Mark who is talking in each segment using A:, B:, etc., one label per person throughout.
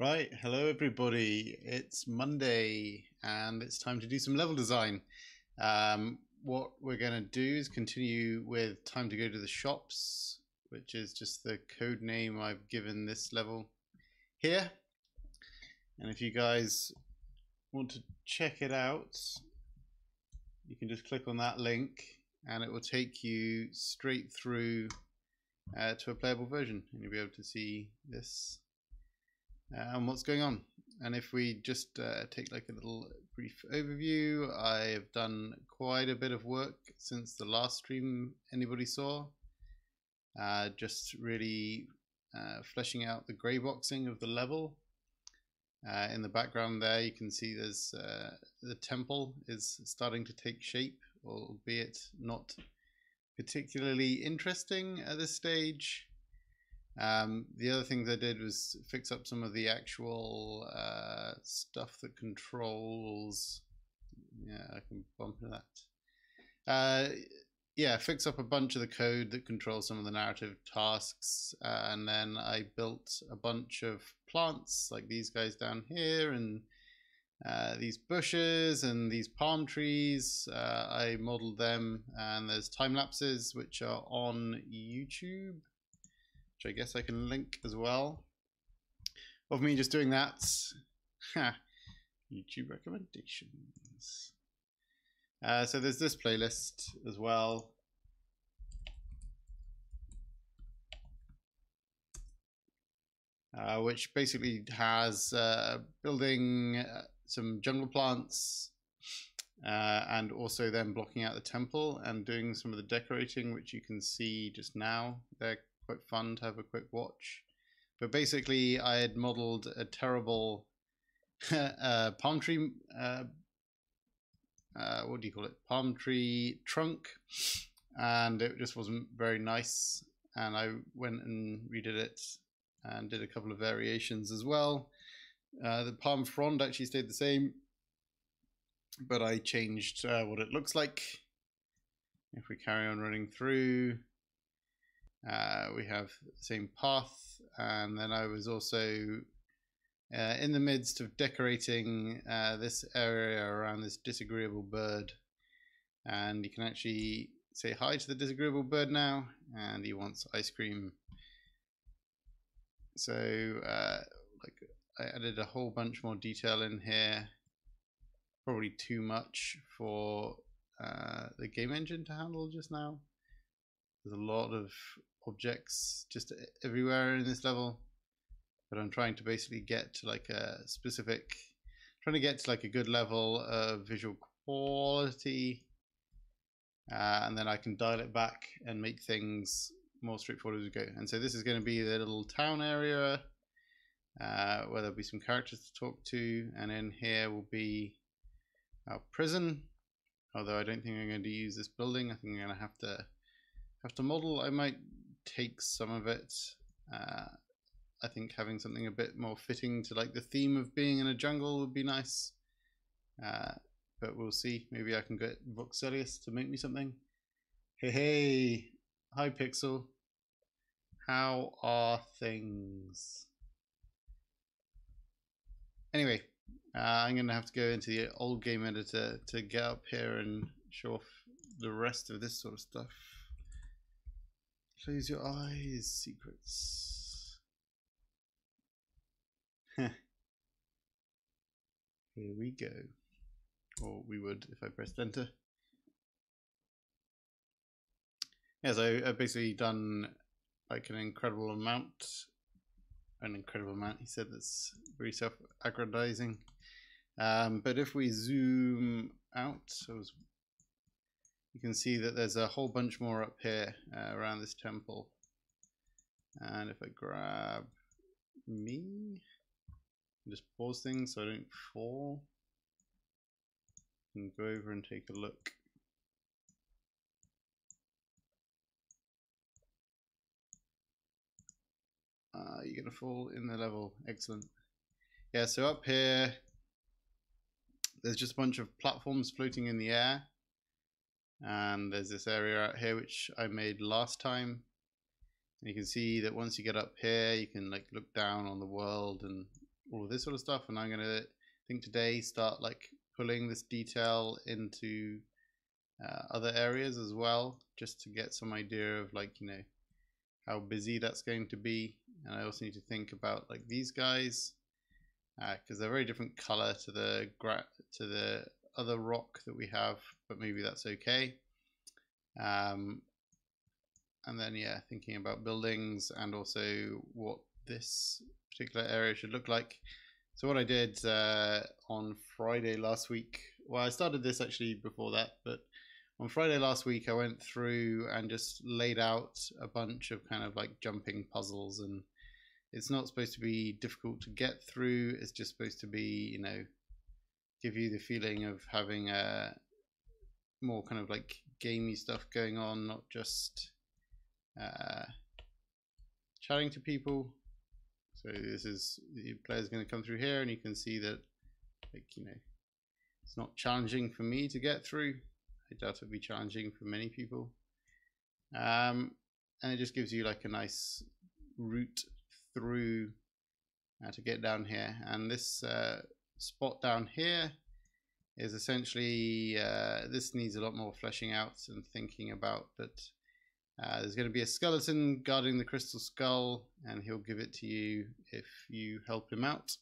A: Right, hello everybody. It's Monday and it's time to do some level design. Um, what we're going to do is continue with time to go to the shops, which is just the code name I've given this level here. And if you guys want to check it out, you can just click on that link and it will take you straight through uh, to a playable version and you'll be able to see this and what's going on. And if we just uh, take like a little brief overview, I've done quite a bit of work since the last stream anybody saw. Uh, just really uh, fleshing out the grey boxing of the level. Uh, in the background there, you can see there's uh, the temple is starting to take shape, albeit not particularly interesting at this stage. Um, the other things I did was fix up some of the actual uh, stuff that controls. Yeah, I can bump into that. Uh, yeah, fix up a bunch of the code that controls some of the narrative tasks, uh, and then I built a bunch of plants like these guys down here, and uh, these bushes and these palm trees. Uh, I modeled them, and there's time lapses which are on YouTube which I guess I can link as well, of me just doing that. YouTube recommendations. Uh, so there's this playlist as well. Uh, which basically has uh, building uh, some jungle plants uh, and also then blocking out the temple and doing some of the decorating, which you can see just now. They're quite fun to have a quick watch. But basically, I had modeled a terrible uh, palm tree. Uh, uh, what do you call it? Palm tree trunk, and it just wasn't very nice. And I went and redid it and did a couple of variations as well. Uh, the palm frond actually stayed the same, but I changed uh, what it looks like. If we carry on running through, uh, we have the same path, and then I was also uh, in the midst of decorating uh, this area around this disagreeable bird. And you can actually say hi to the disagreeable bird now, and he wants ice cream. So, uh, like, I added a whole bunch more detail in here. Probably too much for uh, the game engine to handle just now. There's a lot of objects just everywhere in this level but I'm trying to basically get to like a specific trying to get to like a good level of visual quality uh, and then I can dial it back and make things more straightforward as we go. And so this is going to be the little town area uh, where there'll be some characters to talk to and in here will be our prison. Although I don't think I'm going to use this building I think I'm going to have to have to model I might take some of it. Uh, I think having something a bit more fitting to like the theme of being in a jungle would be nice. Uh, but we'll see. Maybe I can get Voxelius to make me something. Hey, hey. Hi, Pixel. How are things? Anyway, uh, I'm going to have to go into the old game editor to get up here and show off the rest of this sort of stuff. Close your eyes, secrets. Here we go. Or we would if I pressed enter. Yeah, so I've basically done like an incredible amount. An incredible amount, he said that's very self-aggrandizing. Um, but if we zoom out, so I was you can see that there's a whole bunch more up here uh, around this temple. And if I grab me, just pause things so I don't fall, and go over and take a look. Uh, you're to fall in the level. Excellent. Yeah, so up here, there's just a bunch of platforms floating in the air and there's this area out here which I made last time and you can see that once you get up here you can like look down on the world and all of this sort of stuff. And I'm going to think today start like pulling this detail into uh, other areas as well, just to get some idea of like, you know, how busy that's going to be. And I also need to think about like these guys because uh, they're very different color to the to the other rock that we have, but maybe that's okay. Um, and then yeah, thinking about buildings and also what this particular area should look like. So what I did uh, on Friday last week, well, I started this actually before that, but on Friday last week, I went through and just laid out a bunch of kind of like jumping puzzles and it's not supposed to be difficult to get through. It's just supposed to be, you know, give you the feeling of having a more kind of like gamey stuff going on, not just uh, chatting to people. So this is the player's going to come through here, and you can see that, like you know, it's not challenging for me to get through. I doubt it'll be challenging for many people. Um, and it just gives you like a nice route through uh, to get down here. And this uh, spot down here is essentially, uh, this needs a lot more fleshing out and thinking about, but uh, there's going to be a skeleton guarding the crystal skull and he'll give it to you if you help him out.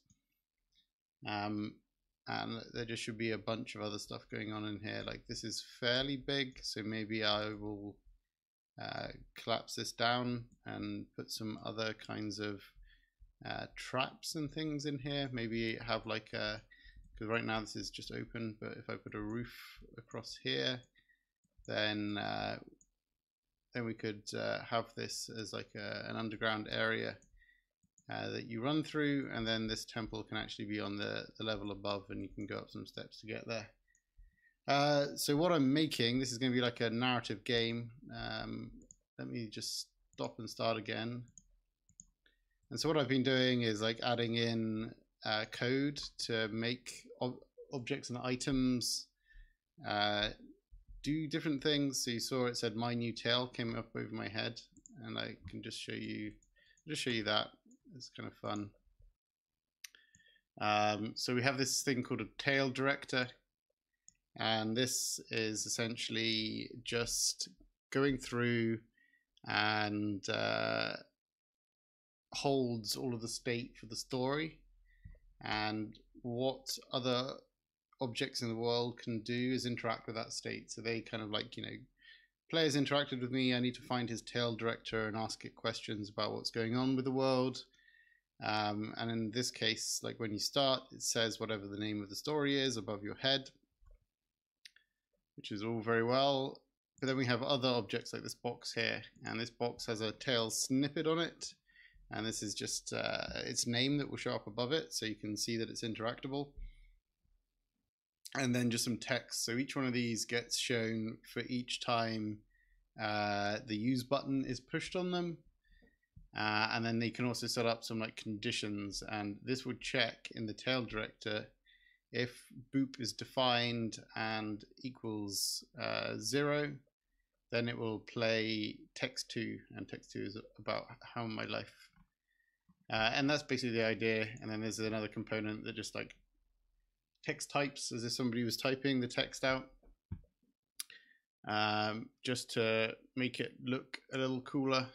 A: Um, and there just should be a bunch of other stuff going on in here. Like this is fairly big, so maybe I will uh, collapse this down and put some other kinds of uh, traps and things in here. Maybe have like a, because right now this is just open, but if I put a roof across here, then uh, then we could uh, have this as like a, an underground area uh, that you run through, and then this temple can actually be on the, the level above, and you can go up some steps to get there. Uh, so what I'm making, this is going to be like a narrative game. Um, let me just stop and start again. And so what I've been doing is like adding in uh, code to make ob objects and items uh, do different things. So you saw it said my new tale came up over my head and I can just show you, just show you that. It's kind of fun. Um, so we have this thing called a tale director and this is essentially just going through and uh, holds all of the state for the story and what other objects in the world can do is interact with that state. So they kind of like you know players interacted with me. I need to find his tale director and ask it questions about what's going on with the world. Um, and in this case like when you start it says whatever the name of the story is above your head which is all very well. But then we have other objects like this box here, and this box has a tale snippet on it, and this is just uh, its name that will show up above it, so you can see that it's interactable. And then just some text. So each one of these gets shown for each time uh, the use button is pushed on them. Uh, and then they can also set up some like conditions, and this would check in the tale director if boop is defined and equals uh, zero, then it will play text2, and text2 is about how my life. Uh, and that's basically the idea. And then there's another component that just like text types as if somebody was typing the text out. Um, just to make it look a little cooler.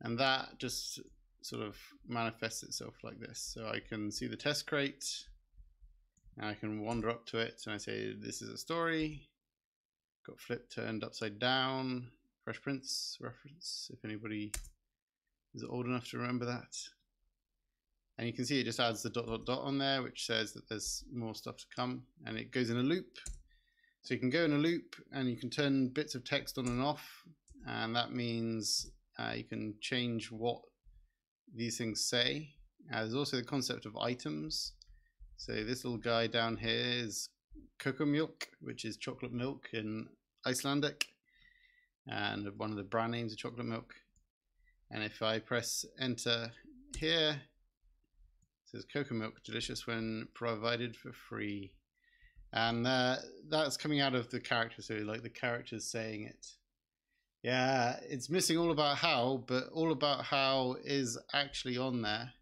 A: And that just sort of manifests itself like this. So I can see the test crate I can wander up to it and I say, this is a story. Got flip turned upside down. Fresh Prince reference, if anybody is old enough to remember that. And you can see it just adds the dot dot dot on there, which says that there's more stuff to come. And it goes in a loop. So you can go in a loop and you can turn bits of text on and off. And that means uh, you can change what these things say. Uh, there's also the concept of items. So this little guy down here is cocoa milk, which is chocolate milk in Icelandic, and one of the brand names of chocolate milk. And if I press enter here, it says cocoa milk, delicious when provided for free. And uh, that's coming out of the character, so like the character's saying it. Yeah, it's missing all about how, but all about how is actually on there.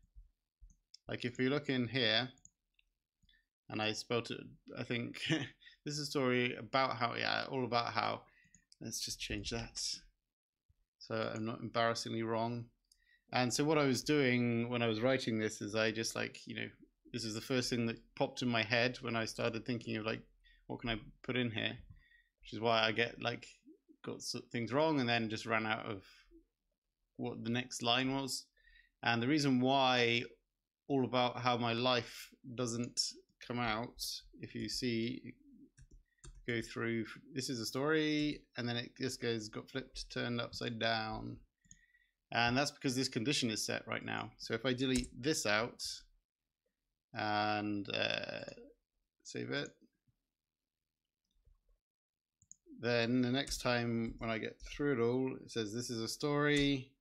A: Like if you look in here, and I spelt it, I think this is a story about how, yeah, all about how. Let's just change that. So I'm not embarrassingly wrong. And so what I was doing when I was writing this is I just like, you know, this is the first thing that popped in my head when I started thinking of like, what can I put in here? Which is why I get like, got things wrong and then just ran out of what the next line was. And the reason why all about how my life doesn't come out, if you see, go through, this is a story, and then it just goes, got flipped, turned upside down. And that's because this condition is set right now. So if I delete this out and uh, save it, then the next time when I get through it all, it says this is a story.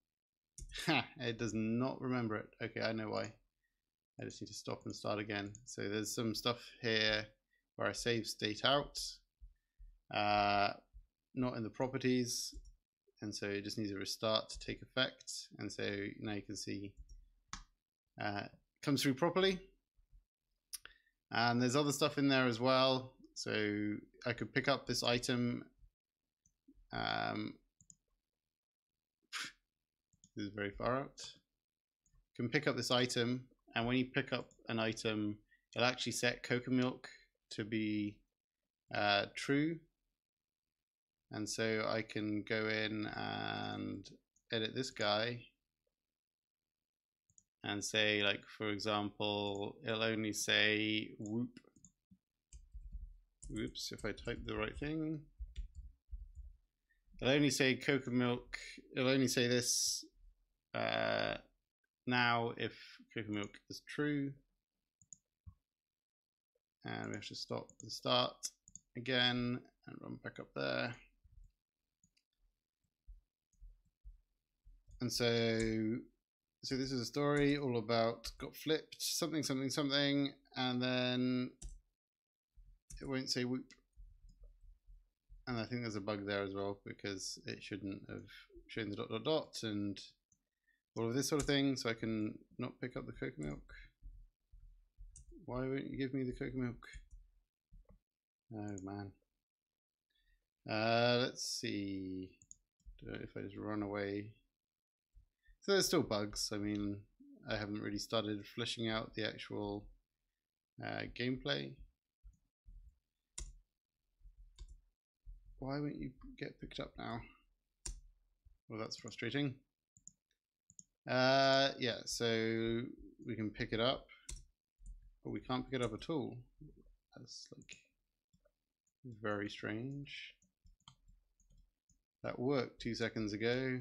A: Ha, it does not remember it. Okay, I know why. I just need to stop and start again. So there's some stuff here where I save state out, uh, not in the properties, and so it just needs a restart to take effect. And so now you can see uh, comes through properly. And there's other stuff in there as well. So I could pick up this item. Um, this is very far out. Can pick up this item, and when you pick up an item, it'll actually set cocoa milk to be uh, true and so I can go in and edit this guy. And say like for example it'll only say whoop. Whoops if I type the right thing. It'll only say cocoa milk. It'll only say this uh, now if cocoa milk is true. And we have to stop and start again and run back up there And so, so this is a story all about got flipped, something, something, something, and then it won't say whoop. And I think there's a bug there as well because it shouldn't have shown the dot dot dot and all of this sort of thing. So I can not pick up the cocoa milk. Why won't you give me the cocoa milk? Oh man. Uh, let's see if I just run away so there's still bugs. I mean, I haven't really started fleshing out the actual uh, gameplay. Why won't you get picked up now? Well, that's frustrating. Uh, yeah, so we can pick it up, but we can't pick it up at all. That's like very strange. That worked two seconds ago.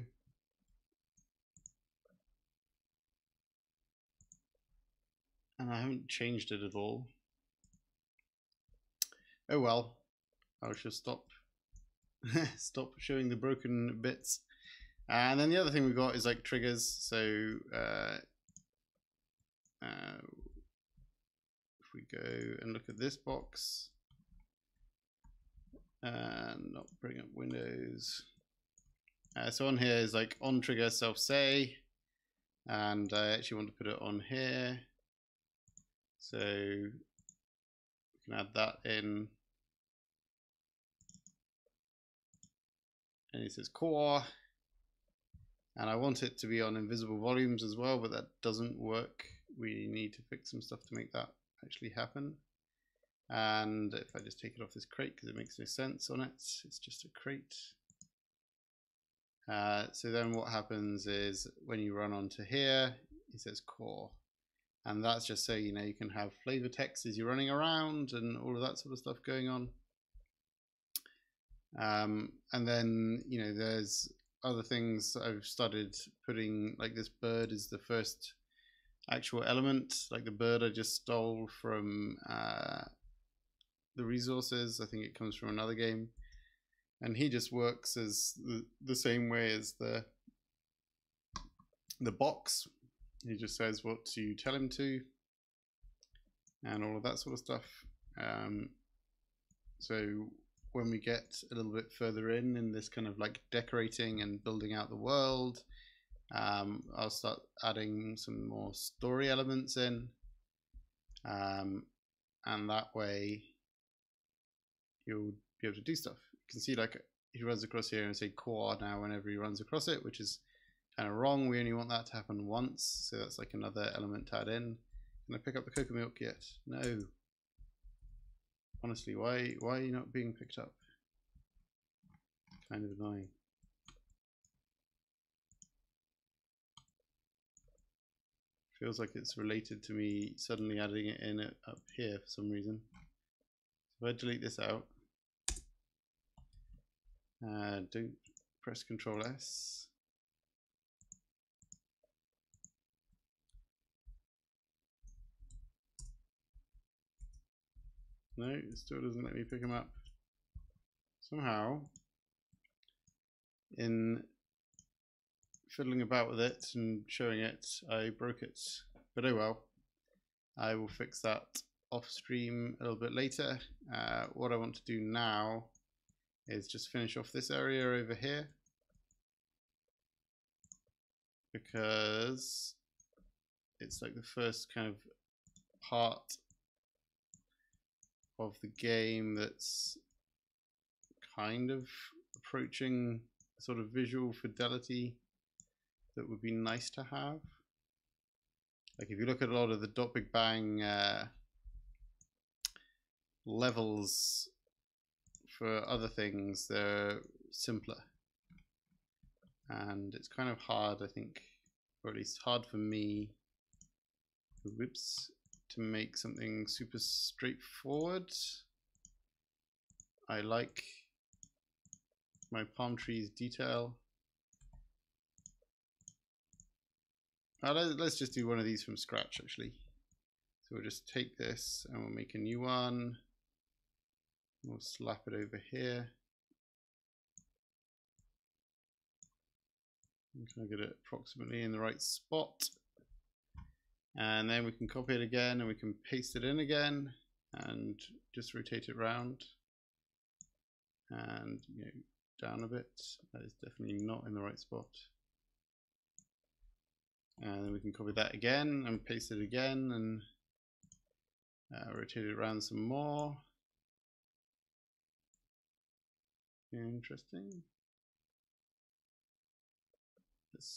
A: And I haven't changed it at all. Oh well, I should stop stop showing the broken bits. And then the other thing we've got is like triggers. So uh, uh, if we go and look at this box and not bring up Windows. Uh, so on here is like on trigger self say, and I actually want to put it on here. So we can add that in. And it says core. And I want it to be on invisible volumes as well, but that doesn't work. We need to fix some stuff to make that actually happen. And if I just take it off this crate because it makes no sense on it, it's just a crate. Uh, so then what happens is when you run onto here, it says core and that's just so you know you can have flavor text as you're running around and all of that sort of stuff going on. Um, and then you know there's other things I've started putting like this bird is the first actual element like the bird I just stole from uh, the resources I think it comes from another game. And he just works as the, the same way as the the box he just says what to tell him to and all of that sort of stuff. Um, so when we get a little bit further in in this kind of like decorating and building out the world, Um, I'll start adding some more story elements in. Um, and that way you'll be able to do stuff. You can see like he runs across here and say core now whenever he runs across it, which is of wrong. We only want that to happen once. So that's like another element to add in. Can I pick up the cocoa milk yet? No. Honestly, why why are you not being picked up? Kind of annoying. Feels like it's related to me suddenly adding it in up here for some reason. So if I delete this out, uh, don't press Control S. No, it still doesn't let me pick them up. Somehow, in fiddling about with it and showing it, I broke it. But oh well, I will fix that off stream a little bit later. Uh, what I want to do now is just finish off this area over here because it's like the first kind of part of the game that's kind of approaching sort of visual fidelity that would be nice to have. Like if you look at a lot of the Dot Big Bang uh, levels for other things, they're simpler. And it's kind of hard, I think, or at least hard for me, whoops, to make something super straightforward. I like my palm trees detail. Uh, let's just do one of these from scratch actually. So we'll just take this and we'll make a new one. We'll slap it over here. I'm Can I get it approximately in the right spot? And then we can copy it again and we can paste it in again and just rotate it around and you know, down a bit. That is definitely not in the right spot. And then we can copy that again and paste it again and uh, rotate it around some more. Interesting.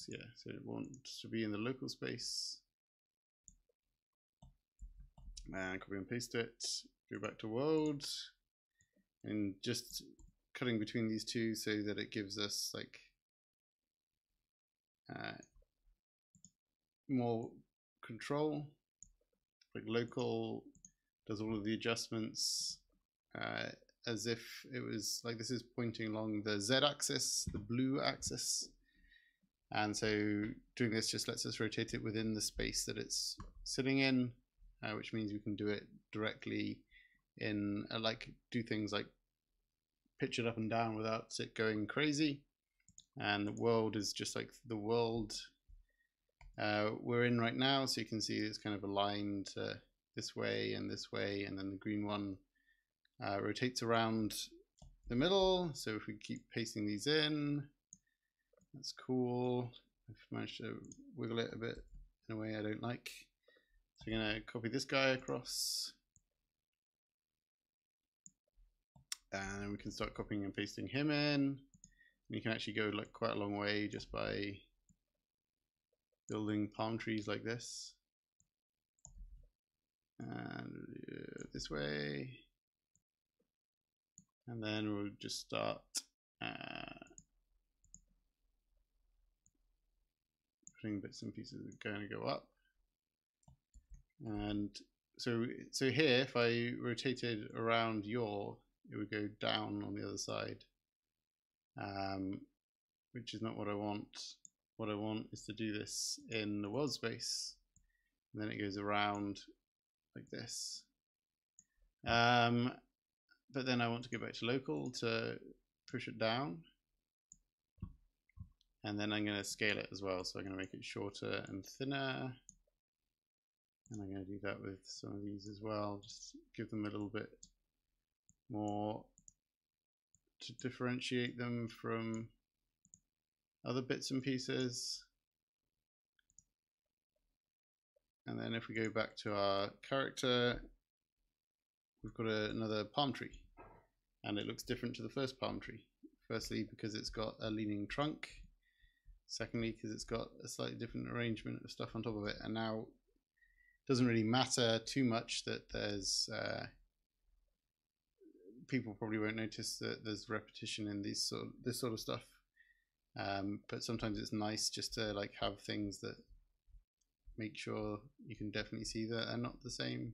A: Yeah, so it wants to be in the local space. And copy and paste it. Go back to world. And just cutting between these two so that it gives us like uh, more control. Like local does all of the adjustments. Uh, as if it was like this is pointing along the Z axis, the blue axis. And so doing this just lets us rotate it within the space that it's sitting in, uh, which means we can do it directly in uh, like do things like pitch it up and down without it going crazy. And the world is just like the world uh, we're in right now. So you can see it's kind of aligned this way and this way, and then the green one uh, rotates around the middle. So if we keep pasting these in, that's cool. I've managed to wiggle it a bit in a way I don't like. So I'm going to copy this guy across. And we can start copying and pasting him in. And you can actually go like quite a long way just by building palm trees like this. And uh, this way and then we'll just start uh, putting bits and pieces are going to go up and so so here if I rotated around your it would go down on the other side um, which is not what I want what I want is to do this in the world space and then it goes around like this um, but then I want to go back to local to push it down. And then I'm going to scale it as well. So I'm going to make it shorter and thinner. And I'm going to do that with some of these as well. Just give them a little bit more to differentiate them from other bits and pieces. And then if we go back to our character, we've got a, another palm tree. And it looks different to the first palm tree. Firstly, because it's got a leaning trunk. Secondly, because it's got a slightly different arrangement of stuff on top of it. And now doesn't really matter too much that there's... Uh, people probably won't notice that there's repetition in these sort of, this sort of stuff. Um, but sometimes it's nice just to like have things that make sure you can definitely see that they're not the same.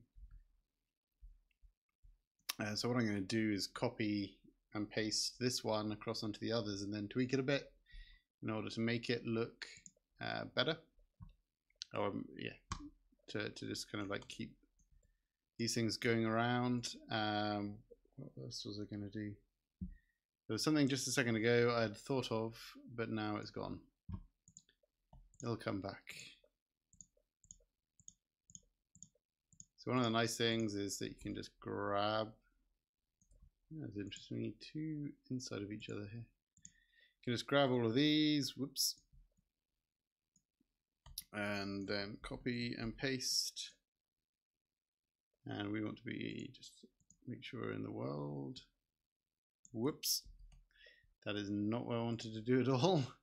A: Uh, so what I'm going to do is copy and paste this one across onto the others and then tweak it a bit in order to make it look uh, better. Or um, yeah, to, to just kind of like keep these things going around. Um, what else was I going to do? There was something just a second ago I had thought of, but now it's gone. It'll come back. So one of the nice things is that you can just grab, that's interesting, two inside of each other here. You can just grab all of these, whoops, and then copy and paste. And we want to be, just make sure we're in the world. Whoops. That is not what I wanted to do at all.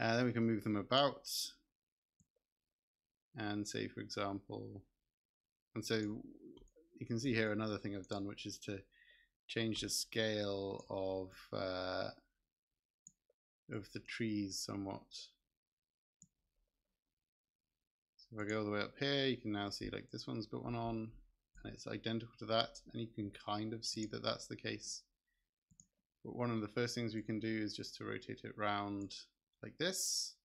A: Uh, then we can move them about. And say, for example, and so you can see here another thing I've done, which is to change the scale of uh, of the trees somewhat. If I go all the way up here, you can now see like this one's got one on, and it's identical to that, and you can kind of see that that's the case. But one of the first things we can do is just to rotate it round like this.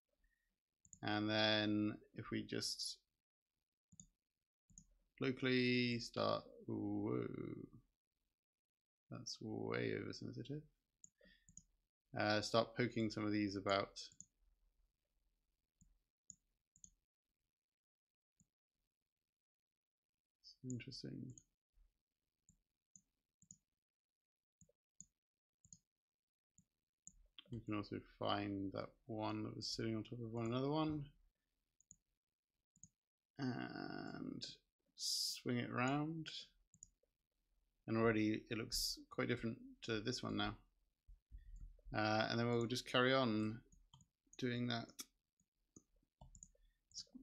A: And then if we just locally start, whoa, that's way over sensitive. Uh, start poking some of these about. Interesting. We can also find that one that was sitting on top of one another one. And swing it around. And already it looks quite different to this one now. Uh, and then we'll just carry on doing that.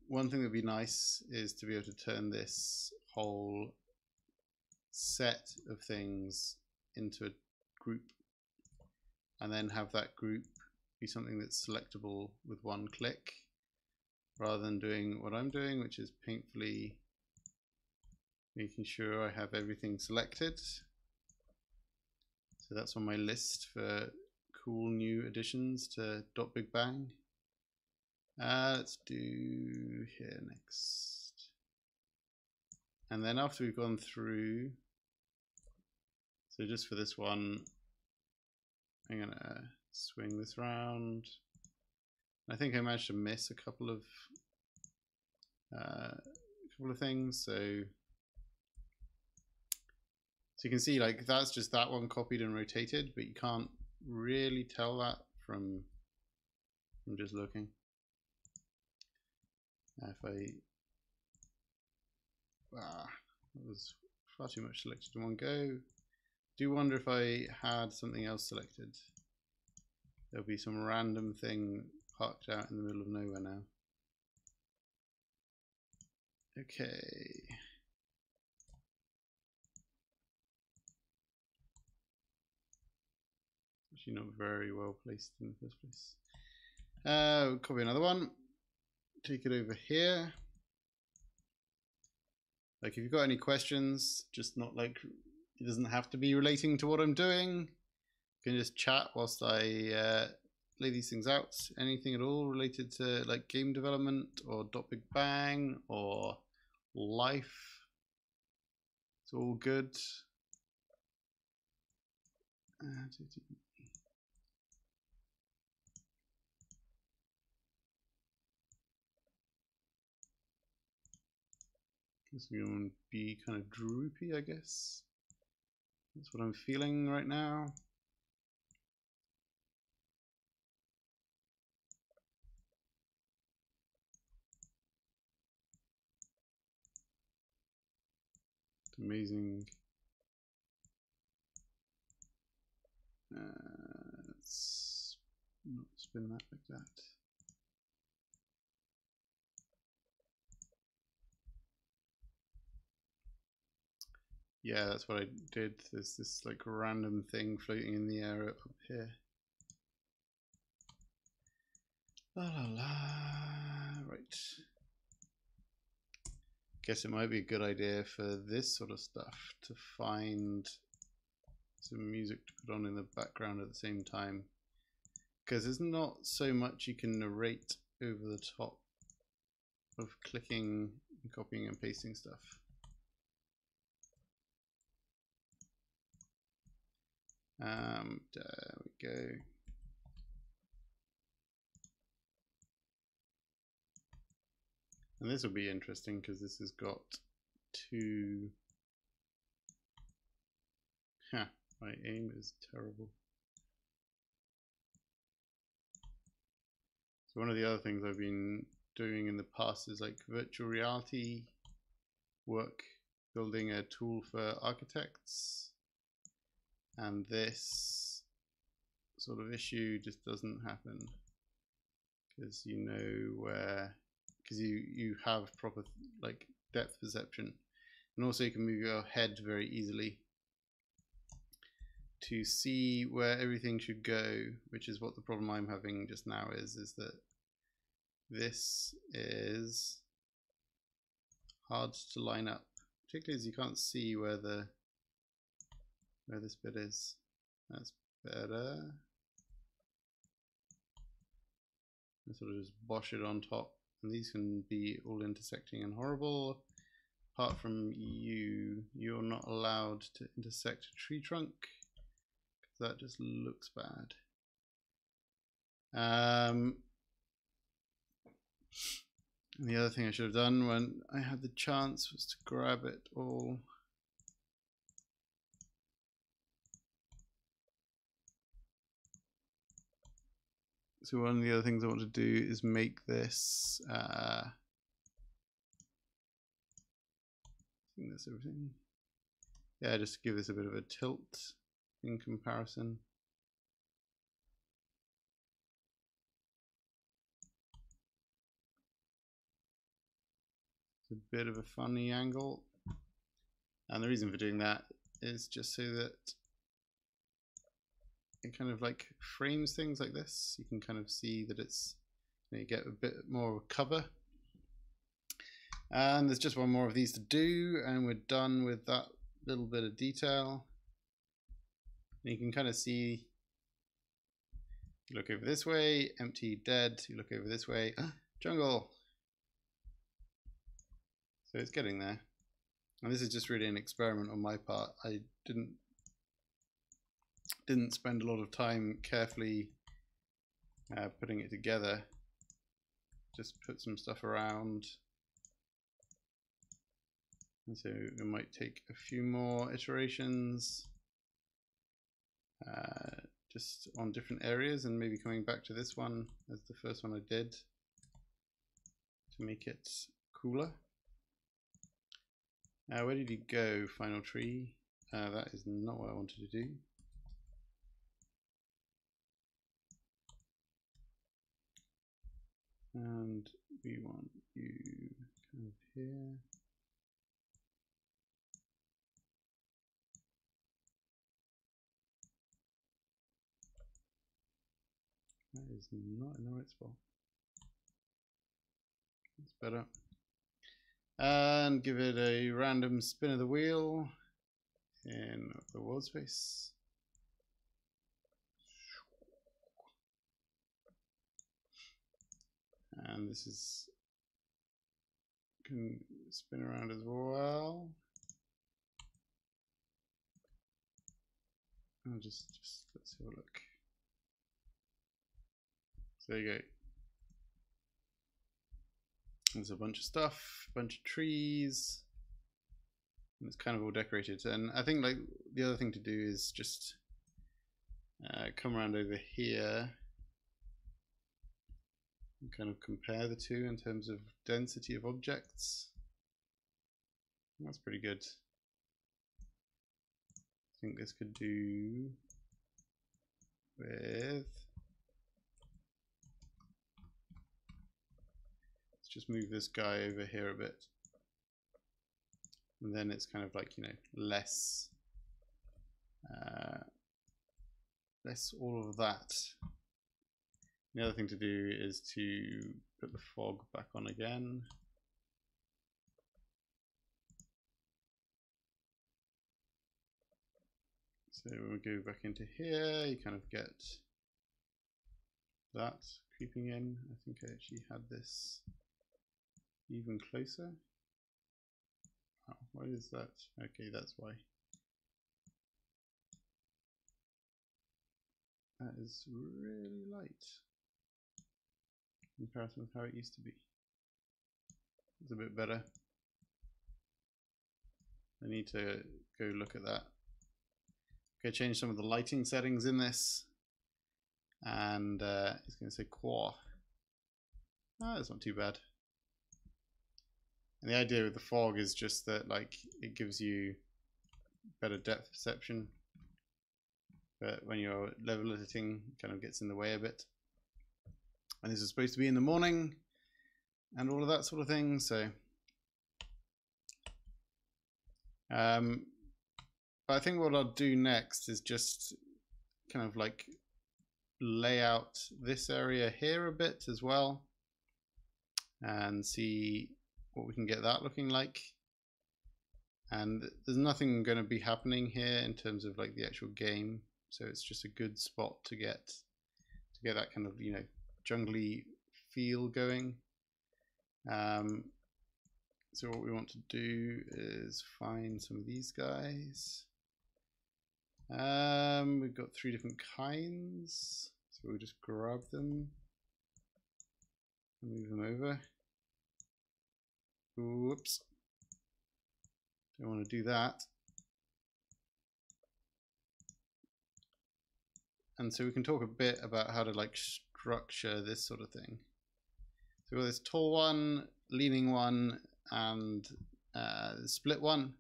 A: One thing that would be nice is to be able to turn this whole set of things into a group and then have that group be something that's selectable with one click rather than doing what I'm doing which is painfully making sure I have everything selected. So that's on my list for cool new additions to dot big bang. Uh, let's do here next and then after we've gone through so just for this one I'm gonna swing this round. I think I managed to miss a couple of uh, a couple of things. So so you can see like that's just that one copied and rotated, but you can't really tell that from from just looking. if I ah, that was far too much selected in one go do wonder if I had something else selected. There'll be some random thing parked out in the middle of nowhere now. Okay. Actually not very well placed in the first place. Uh, copy another one. Take it over here. Like if you've got any questions, just not like it doesn't have to be relating to what I'm doing. You can just chat whilst I uh, lay these things out. Anything at all related to like game development or Dot Big Bang or life. It's all good. Uh, It's going to be kind of droopy, I guess. That's what I'm feeling right now. It's amazing. Uh, let's not spin that Yeah, that's what I did. There's this like random thing floating in the air up here. La la la. Right. Guess it might be a good idea for this sort of stuff to find some music to put on in the background at the same time. Because there's not so much you can narrate over the top of clicking and copying and pasting stuff. Um, there we go. And this will be interesting because this has got two. Huh, my aim is terrible. So one of the other things I've been doing in the past is like virtual reality work, building a tool for architects and this sort of issue just doesn't happen. Because you know where because you you have proper like depth perception. And also you can move your head very easily to see where everything should go which is what the problem I'm having just now is is that this is hard to line up particularly as you can't see where the where this bit is. That's better. And sort of just bosh it on top. And these can be all intersecting and horrible. Apart from you, you're not allowed to intersect a tree trunk. That just looks bad. Um, the other thing I should have done when I had the chance was to grab it all so one of the other things I want to do is make this uh, I think that's everything. Yeah just give this a bit of a tilt in comparison. It's a bit of a funny angle. And the reason for doing that is just so that it kind of like frames things like this. You can kind of see that it's, you, know, you get a bit more cover. And there's just one more of these to do and we're done with that little bit of detail. And you can kind of see, you look over this way, empty, dead. You look over this way, jungle. So it's getting there. And this is just really an experiment on my part. I didn't didn't spend a lot of time carefully uh, putting it together. Just put some stuff around. And so it might take a few more iterations uh, just on different areas and maybe coming back to this one as the first one I did to make it cooler. Uh, where did you go, final tree? Uh, that is not what I wanted to do. And we want you kind of here. That is not in the right spot. That's better. And give it a random spin of the wheel in the world space. And this is can spin around as well. I'll just, just let's have a look. So there you go. There's a bunch of stuff, a bunch of trees. And it's kind of all decorated. And I think like the other thing to do is just uh, come around over here kind of compare the two in terms of density of objects. That's pretty good. I think this could do with let's just move this guy over here a bit and then it's kind of like you know less uh, less all of that the other thing to do is to put the fog back on again So when we go back into here, you kind of get that creeping in. I think I actually had this even closer. Oh, why is that? Okay, that's why. That is really light comparison with how it used to be. It's a bit better. I need to go look at that. Okay, change some of the lighting settings in this. And uh, it's going to say core. Ah, that's not too bad. And the idea with the fog is just that like it gives you better depth perception. But when you're level editing, it kind of gets in the way a bit. And this is supposed to be in the morning and all of that sort of thing. So um, but I think what I'll do next is just kind of like lay out this area here a bit as well and see what we can get that looking like. And there's nothing going to be happening here in terms of like the actual game. So it's just a good spot to get to get that kind of, you know, jungly feel going. Um, so what we want to do is find some of these guys. Um, we've got three different kinds, so we'll just grab them and move them over. Whoops. Don't want to do that. And so we can talk a bit about how to like structure this sort of thing. So we've got this tall one, leaning one, and uh, split one.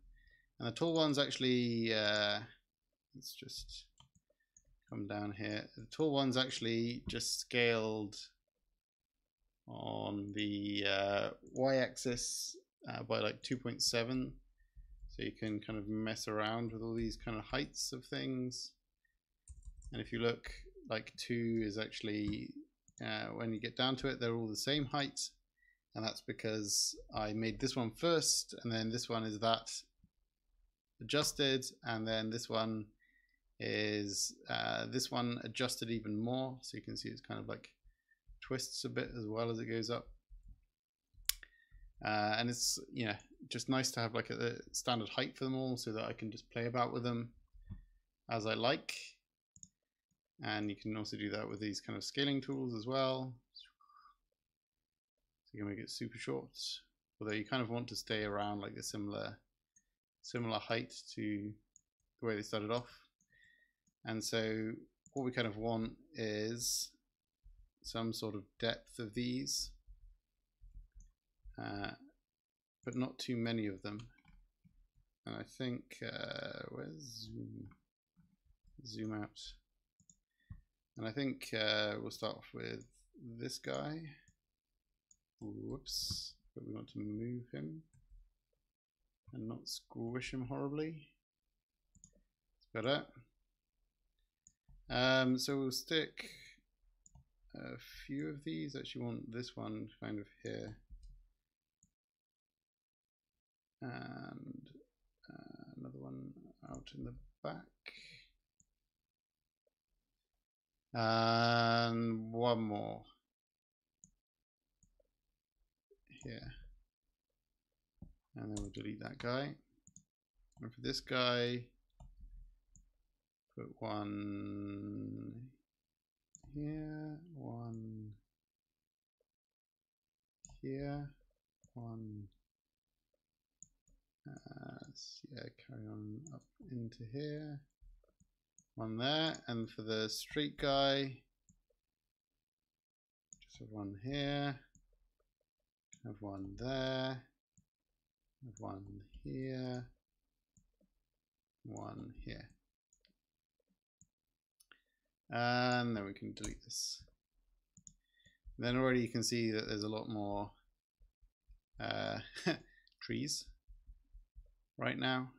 A: And the tall one's actually uh, let's just come down here. The tall one's actually just scaled on the uh, y-axis uh, by like 2.7 so you can kind of mess around with all these kind of heights of things and if you look like 2 is actually uh, when you get down to it they're all the same height. And that's because I made this one first and then this one is that adjusted and then this one is uh, this one adjusted even more. So you can see it's kind of like twists a bit as well as it goes up. Uh, and it's you know just nice to have like a, a, standard height for them all so that I can just play about with them as I like and you can also do that with these kind of scaling tools as well so you can make it super short although you kind of want to stay around like a similar similar height to the way they started off and so what we kind of want is some sort of depth of these, uh, but not too many of them. And I think, uh, where's zoom? Zoom out. And I think uh, we'll start off with this guy. Whoops, but we want to move him and not squish him horribly. It's better. Um, so we'll stick a few of these. Actually, want this one kind of here, and uh, another one out in the back, and one more. Here, and then we'll delete that guy. And for this guy, put one here, one here, one, uh, yeah, carry on up into here, one there, and for the street guy, just have one here, have one there, have one here, one here. And then we can delete this. Then already you can see that there's a lot more uh, trees right now.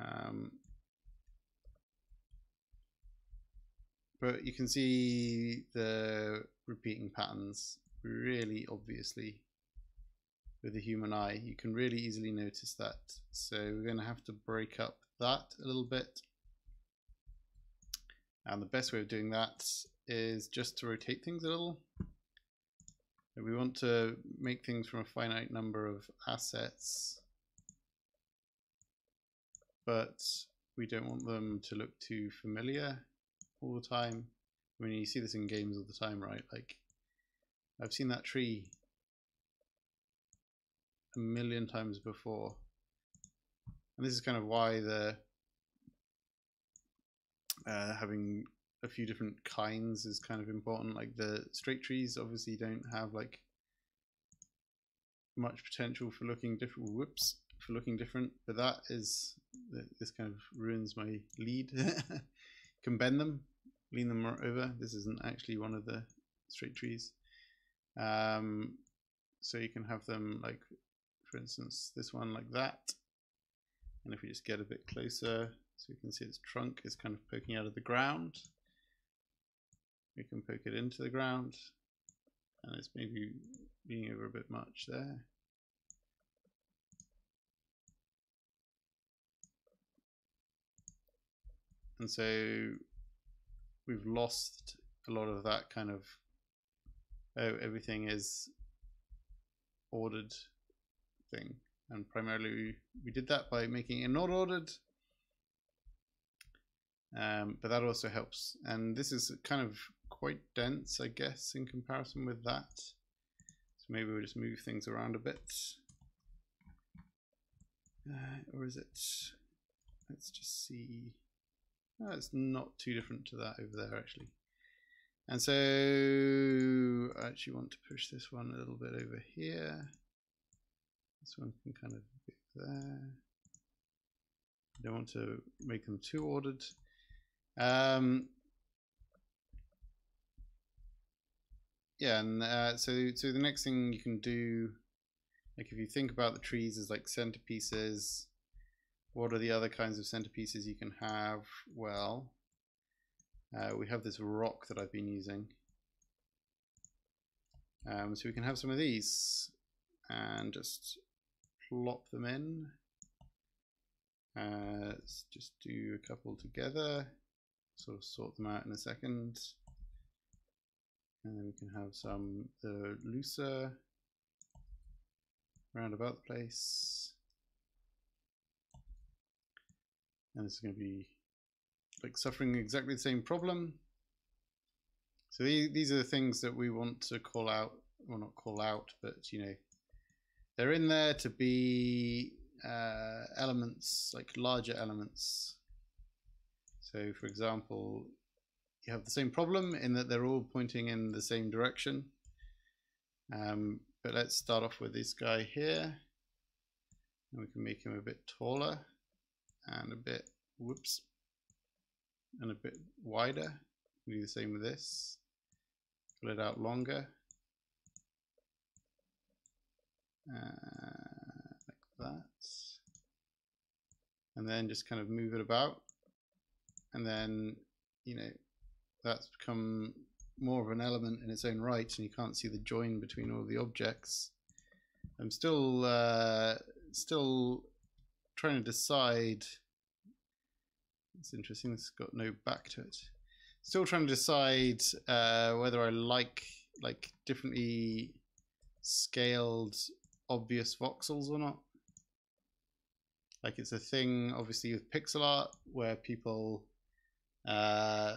A: Um, but you can see the repeating patterns really obviously with the human eye. You can really easily notice that. So we're going to have to break up that a little bit. And the best way of doing that is just to rotate things a little. And we want to make things from a finite number of assets, but we don't want them to look too familiar all the time. I mean, you see this in games all the time, right? Like, I've seen that tree a million times before. And this is kind of why the uh, having a few different kinds is kind of important. Like the straight trees obviously don't have like much potential for looking different. Whoops, for looking different, but that is this kind of ruins my lead. Can bend them, lean them over. This isn't actually one of the straight trees. Um, so you can have them like, for instance, this one like that. And if we just get a bit closer, so you can see its trunk is kind of poking out of the ground. We can poke it into the ground and it's maybe being over a bit much there. And so we've lost a lot of that kind of oh everything is ordered thing. And primarily we did that by making it not ordered. Um, but that also helps. And this is kind of quite dense I guess in comparison with that. So maybe we'll just move things around a bit. Uh, or is it let's just see it's not too different to that over there actually. And so I actually want to push this one a little bit over here. This one can kind of be there. I don't want to make them too ordered. Um, yeah, and uh, so so the next thing you can do, like if you think about the trees as like centerpieces, what are the other kinds of centerpieces you can have? Well, uh, we have this rock that I've been using. Um, so we can have some of these and just plop them in. Uh, let's just do a couple together sort of sort them out in a second. And then we can have some the looser around about the place. And this is going to be like suffering exactly the same problem. So these are the things that we want to call out, well not call out, but you know, they're in there to be uh, elements, like larger elements so for example, you have the same problem in that they're all pointing in the same direction. Um, but let's start off with this guy here. And we can make him a bit taller and a bit, whoops, and a bit wider. Do the same with this. Pull it out longer. Uh, like that. And then just kind of move it about and then you know that's become more of an element in its own right and you can't see the join between all the objects I'm still uh, still trying to decide. It's interesting It's got no back to it. Still trying to decide uh, whether I like like differently scaled obvious voxels or not. Like it's a thing obviously with pixel art where people uh,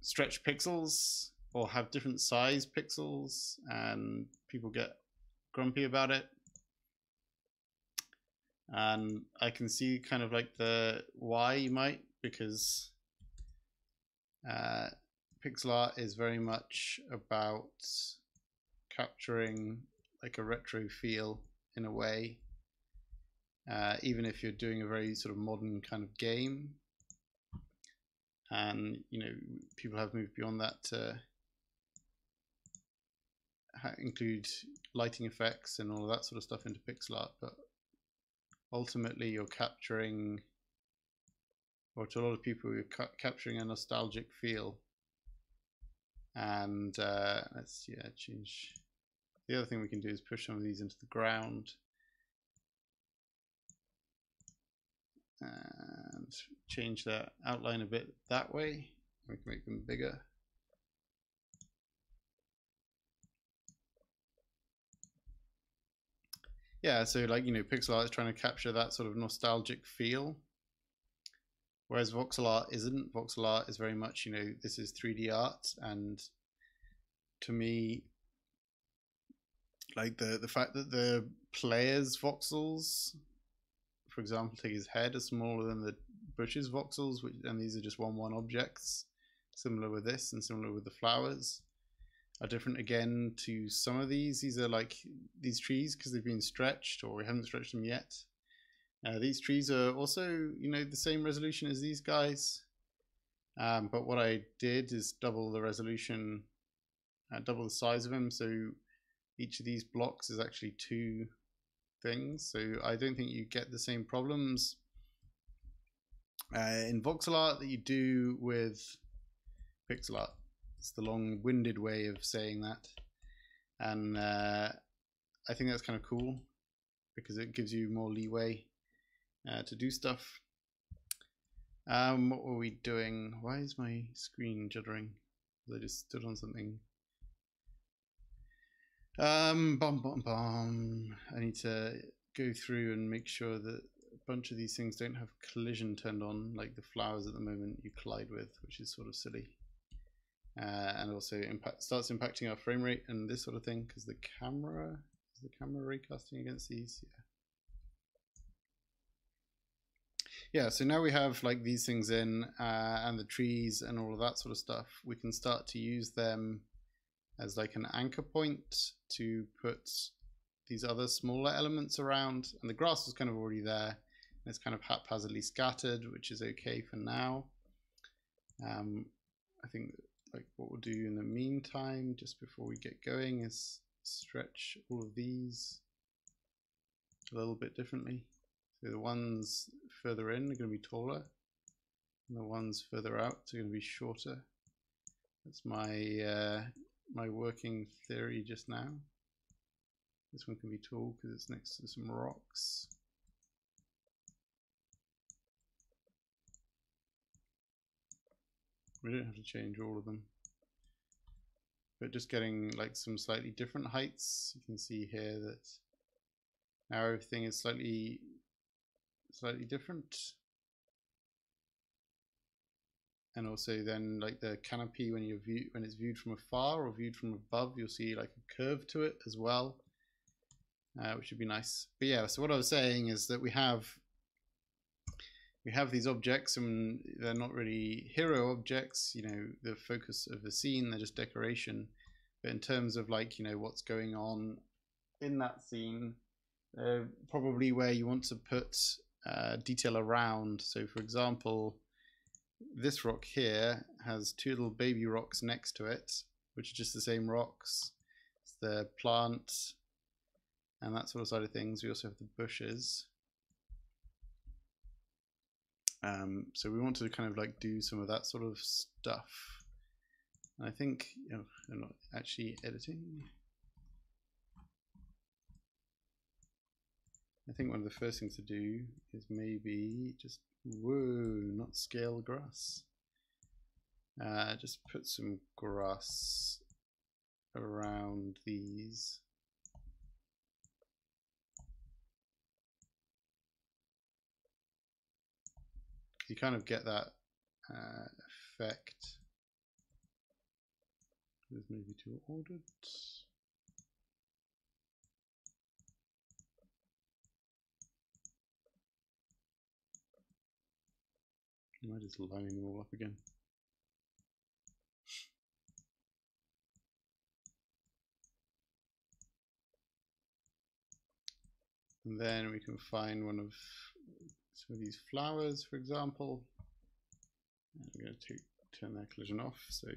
A: stretch pixels or have different size pixels and people get grumpy about it and I can see kind of like the why you might because uh, pixel art is very much about capturing like a retro feel in a way uh, even if you're doing a very sort of modern kind of game. And you know people have moved beyond that to include lighting effects and all that sort of stuff into pixel art but ultimately you're capturing or to a lot of people you're ca capturing a nostalgic feel and uh, let's yeah change the other thing we can do is push some of these into the ground and change the outline a bit that way. We can make them bigger. Yeah, so like, you know, pixel art is trying to capture that sort of nostalgic feel. Whereas voxel art isn't. Voxel art is very much, you know, this is 3D art. And to me, like the, the fact that the player's voxels for example, take his head are smaller than the Bush's voxels, which, and these are just 1-1 objects, similar with this and similar with the flowers, are different again to some of these. These are like these trees because they've been stretched or we haven't stretched them yet. Uh, these trees are also, you know, the same resolution as these guys. Um, but what I did is double the resolution, uh, double the size of them. So each of these blocks is actually two things. So I don't think you get the same problems uh, in voxel art that you do with pixel art. It's the long-winded way of saying that. And uh, I think that's kind of cool because it gives you more leeway uh, to do stuff. Um, what were we doing? Why is my screen juddering? I just stood on something um, bum, bum, bum. I need to go through and make sure that a bunch of these things don't have collision turned on, like the flowers at the moment you collide with, which is sort of silly. Uh, and also impact starts impacting our frame rate and this sort of thing because the camera is the camera raycasting against these yeah yeah so now we have like these things in uh, and the trees and all of that sort of stuff we can start to use them as like an anchor point to put these other smaller elements around. And the grass was kind of already there. It's kind of haphazardly scattered, which is okay for now. Um, I think like what we'll do in the meantime, just before we get going, is stretch all of these a little bit differently. So the ones further in are going to be taller, and the ones further out are going to be shorter. That's my uh, my working theory just now. This one can be tall because it's next to some rocks. We don't have to change all of them. But just getting like some slightly different heights, you can see here that now everything is slightly slightly different. And also then like the canopy when you view when it's viewed from afar or viewed from above you'll see like a curve to it as well uh, which would be nice. But yeah so what I was saying is that we have we have these objects and they're not really hero objects you know the focus of the scene they're just decoration but in terms of like you know what's going on in that scene uh, probably where you want to put uh, detail around so for example this rock here has two little baby rocks next to it, which are just the same rocks. It's the plant and that sort of side of things. We also have the bushes. Um, so we want to kind of like do some of that sort of stuff. And I think, you know, I'm not actually editing. I think one of the first things to do is maybe just Whoa, not scale grass. Uh, just put some grass around these. You kind of get that uh, effect. This maybe too ordered. I might just line them all up again. And then we can find one of some of these flowers, for example. I'm going to turn that collision off. So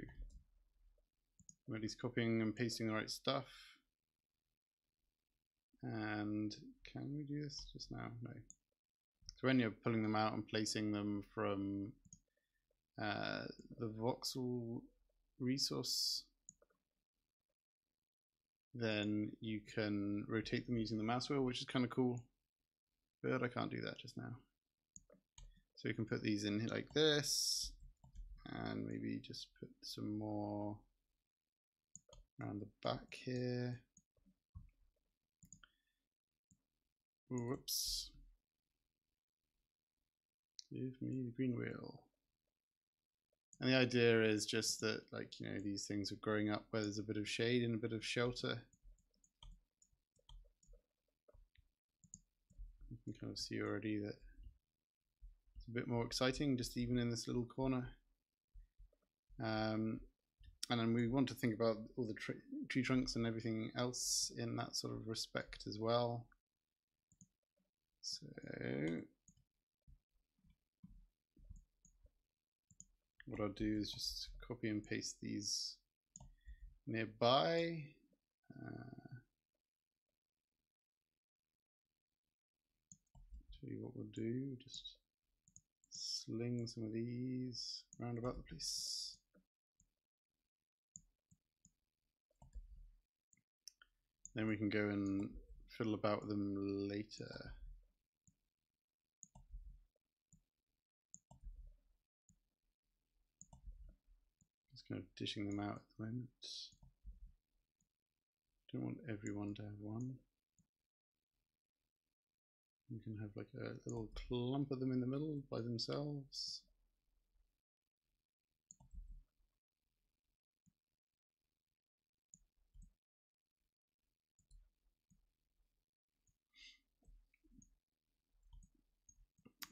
A: Somebody's copying and pasting the right stuff. And can we do this just now? No. So when you're pulling them out and placing them from uh, the voxel resource, then you can rotate them using the mouse wheel, which is kind of cool. But I can't do that just now. So we can put these in like this, and maybe just put some more around the back here. Whoops. Give me the green wheel. And the idea is just that, like, you know, these things are growing up where there's a bit of shade and a bit of shelter. You can kind of see already that it's a bit more exciting, just even in this little corner. Um, and then we want to think about all the tree, tree trunks and everything else in that sort of respect as well. So what I'll do is just copy and paste these nearby. Uh, what we'll do. Just sling some of these around about the place. Then we can go and fiddle about with them later. Just kind of dishing them out at the moment. Don't want everyone to have one. You can have like a little clump of them in the middle by themselves.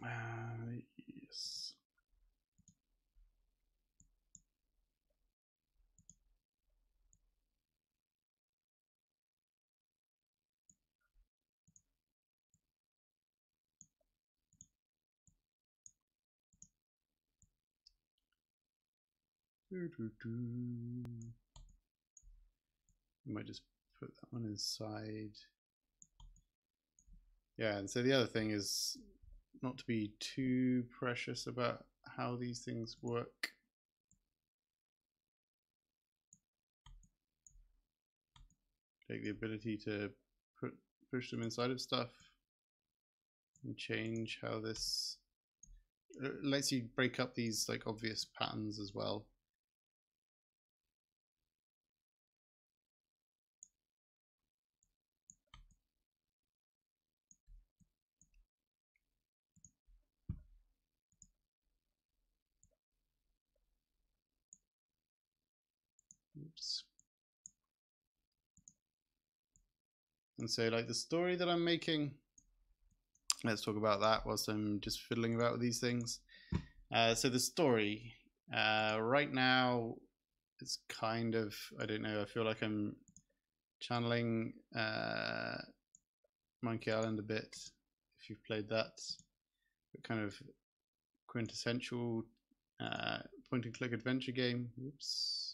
A: Uh, I might just put that one inside. Yeah, and so the other thing is not to be too precious about how these things work. Take the ability to put push them inside of stuff and change how this uh, lets you break up these like obvious patterns as well. And so like the story that I'm making, let's talk about that whilst I'm just fiddling about with these things. Uh, so the story, uh, right now, it's kind of, I don't know, I feel like I'm channeling uh, Monkey Island a bit, if you've played that. But kind of quintessential uh, point and click adventure game. Oops.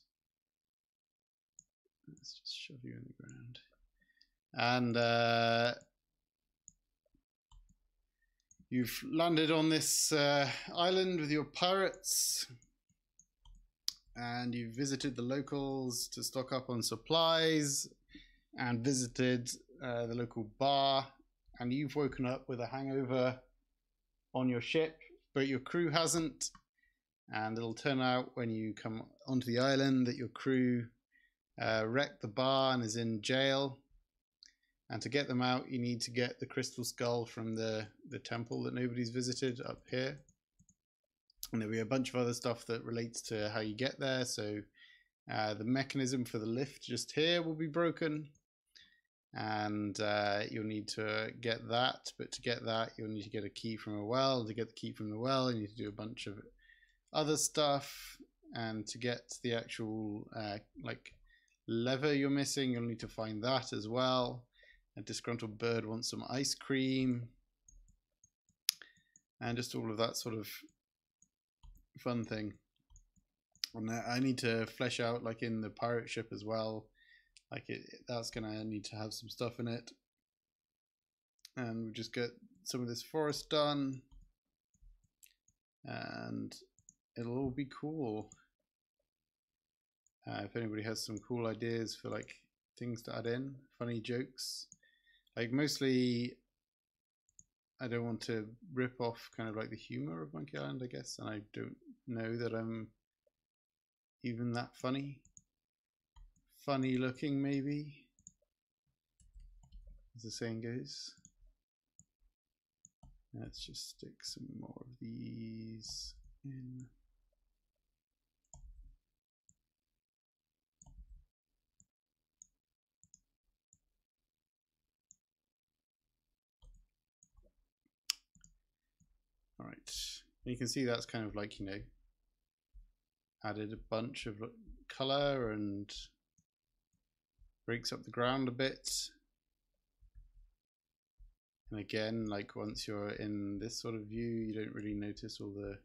A: Let's just shove you in the ground. And uh, you've landed on this uh, island with your pirates. And you've visited the locals to stock up on supplies and visited uh, the local bar. And you've woken up with a hangover on your ship, but your crew hasn't. And it'll turn out when you come onto the island that your crew uh, wrecked the bar and is in jail. And to get them out, you need to get the crystal skull from the, the temple that nobody's visited up here. And there'll be a bunch of other stuff that relates to how you get there. So uh, the mechanism for the lift just here will be broken. And uh, you'll need to get that. But to get that, you'll need to get a key from a well. To get the key from the well, you need to do a bunch of other stuff. And to get the actual uh, like lever you're missing, you'll need to find that as well. A disgruntled bird wants some ice cream. And just all of that sort of fun thing. And I need to flesh out like in the pirate ship as well. Like it, that's gonna need to have some stuff in it. And we just get some of this forest done. And it'll all be cool. Uh, if anybody has some cool ideas for like things to add in, funny jokes, like mostly I don't want to rip off kind of like the humor of Monkey Island, I guess, and I don't know that I'm even that funny. Funny looking, maybe, as the saying goes. Let's just stick some more of these in. Right, you can see that's kind of like, you know, added a bunch of color and breaks up the ground a bit. And again, like once you're in this sort of view, you don't really notice all the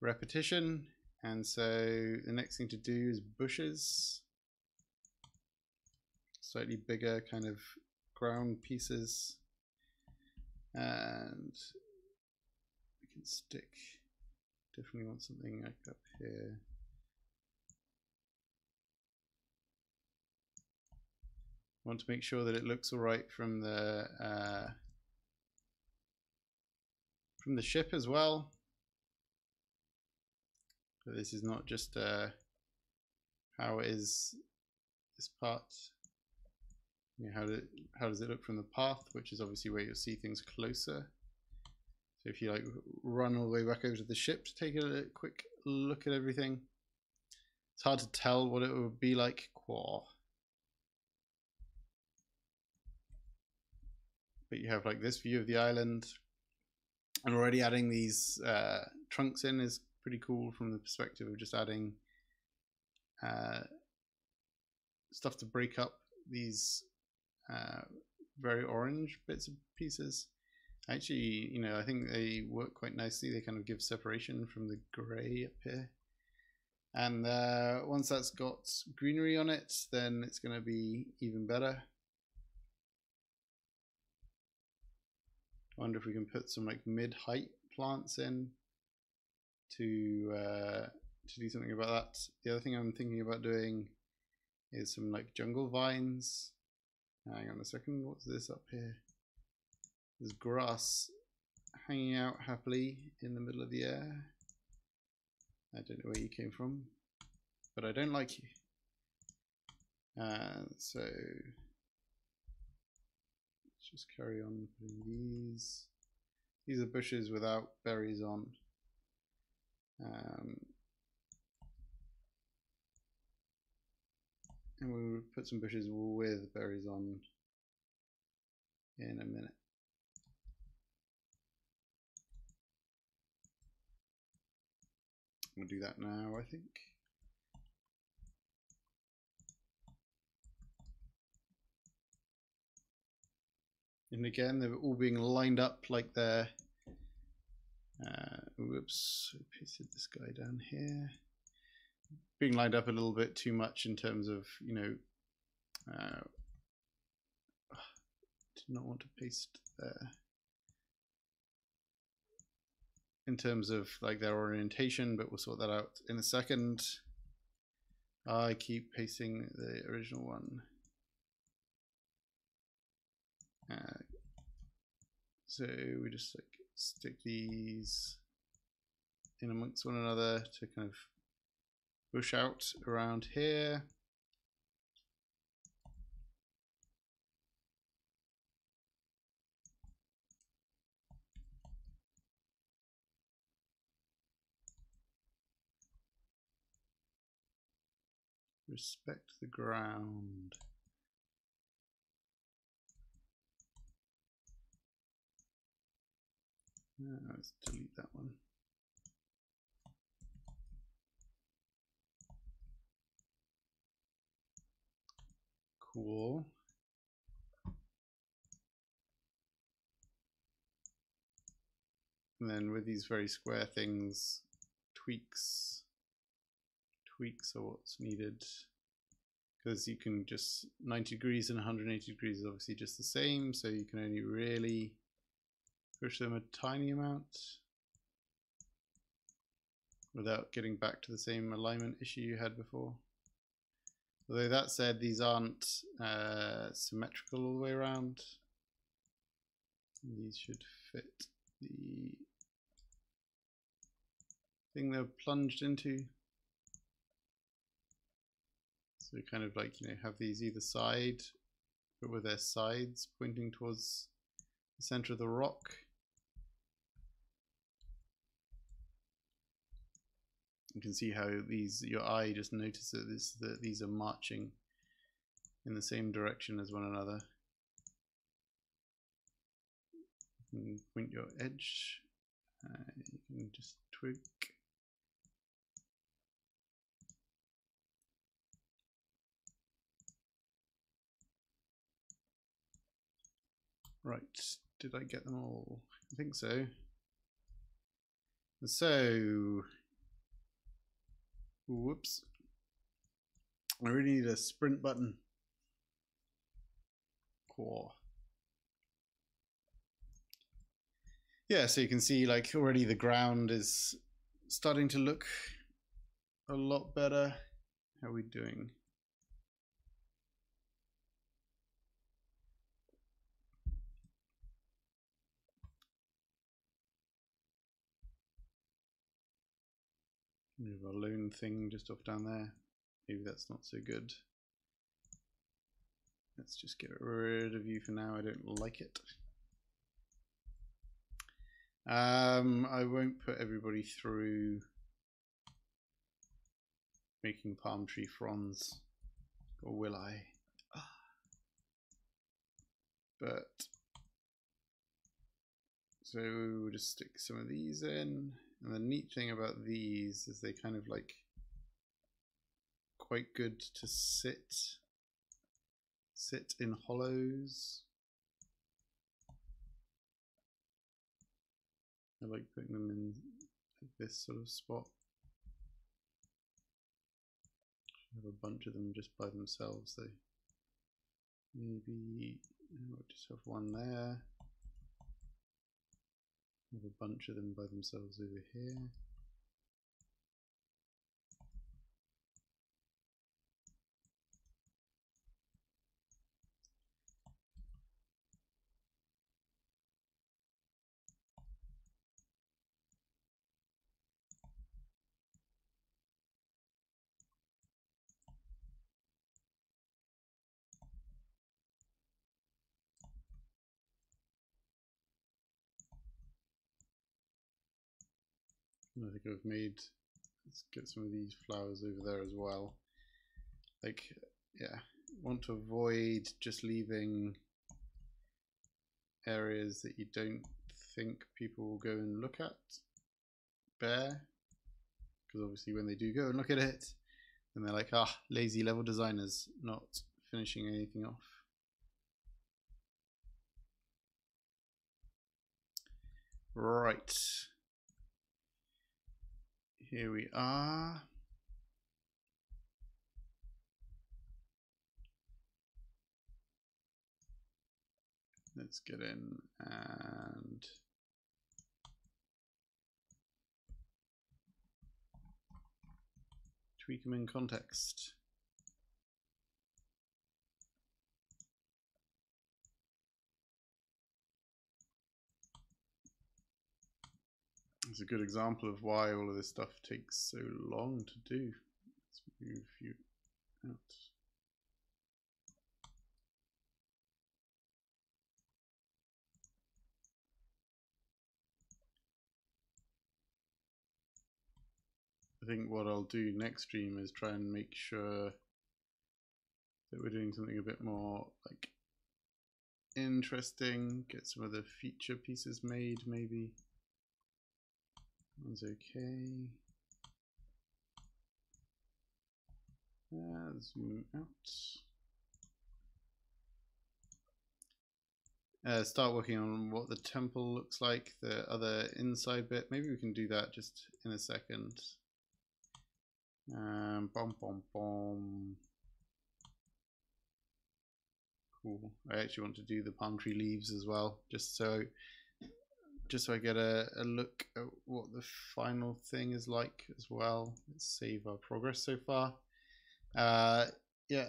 A: repetition. And so the next thing to do is bushes. Slightly bigger kind of ground pieces. And can stick, definitely want something like up here. want to make sure that it looks all right from the uh, from the ship as well. So this is not just uh, how is this part. You know, how, do, how does it look from the path, which is obviously where you'll see things closer. So if you like run all the way back over to the ship to take a quick look at everything, it's hard to tell what it would be like. qua. but you have like this view of the island and already adding these uh, trunks in is pretty cool from the perspective of just adding uh, stuff to break up these uh, very orange bits of pieces. Actually, you know, I think they work quite nicely. They kind of give separation from the grey up here. And uh, once that's got greenery on it, then it's going to be even better. I wonder if we can put some like mid-height plants in to uh, to do something about that. The other thing I'm thinking about doing is some like jungle vines. Hang on a second, what's this up here? There's grass hanging out happily in the middle of the air. I don't know where you came from, but I don't like you. Uh, so let's just carry on putting these. These are bushes without berries on. Um, and we'll put some bushes with berries on in a minute. We'll do that now, I think. And again, they're all being lined up like they're. Uh, whoops, I pasted this guy down here. Being lined up a little bit too much in terms of, you know, uh, did not want to paste there. In terms of like their orientation, but we'll sort that out in a second. I keep pasting the original one. Uh, so we just like stick these in amongst one another to kind of push out around here. Respect the ground. Uh, let's delete that one. Cool. And then with these very square things, tweaks. Tweaks are what's needed because you can just 90 degrees and 180 degrees is obviously just the same, so you can only really push them a tiny amount without getting back to the same alignment issue you had before. Although that said, these aren't uh, symmetrical all the way around. These should fit the thing they're plunged into. So kind of like, you know, have these either side, but with their sides pointing towards the center of the rock. You can see how these, your eye just notices this, that these are marching in the same direction as one another. You can point your edge, uh, you can just twig Right, did I get them all? I think so. So, whoops. I really need a sprint button. Cool. Yeah, so you can see like already the ground is starting to look a lot better. How are we doing? Have a lone thing just off down there. Maybe that's not so good. Let's just get rid of you for now. I don't like it. Um, I won't put everybody through making palm tree fronds, or will I? But so we'll just stick some of these in. And the neat thing about these is they kind of like quite good to sit sit in hollows. I like putting them in this sort of spot. I have a bunch of them just by themselves though. Maybe I'll just have one there. Have a bunch of them by themselves over here. I think I've made, let's get some of these flowers over there as well. Like, yeah, want to avoid just leaving areas that you don't think people will go and look at bare. Because obviously when they do go and look at it, then they're like, ah, lazy level designers, not finishing anything off. Right here we are. Let's get in and tweak them in context. It's a good example of why all of this stuff takes so long to do. Let's move you out. I think what I'll do next stream is try and make sure that we're doing something a bit more like interesting, get some of the feature pieces made maybe. One's okay. Uh, zoom out. uh, start working on what the temple looks like, the other inside bit. Maybe we can do that just in a second. Um, bom, bom, bom. Cool. I actually want to do the palm tree leaves as well, just so just so I get a, a look at what the final thing is like as well. Let's save our progress so far. Uh, yeah,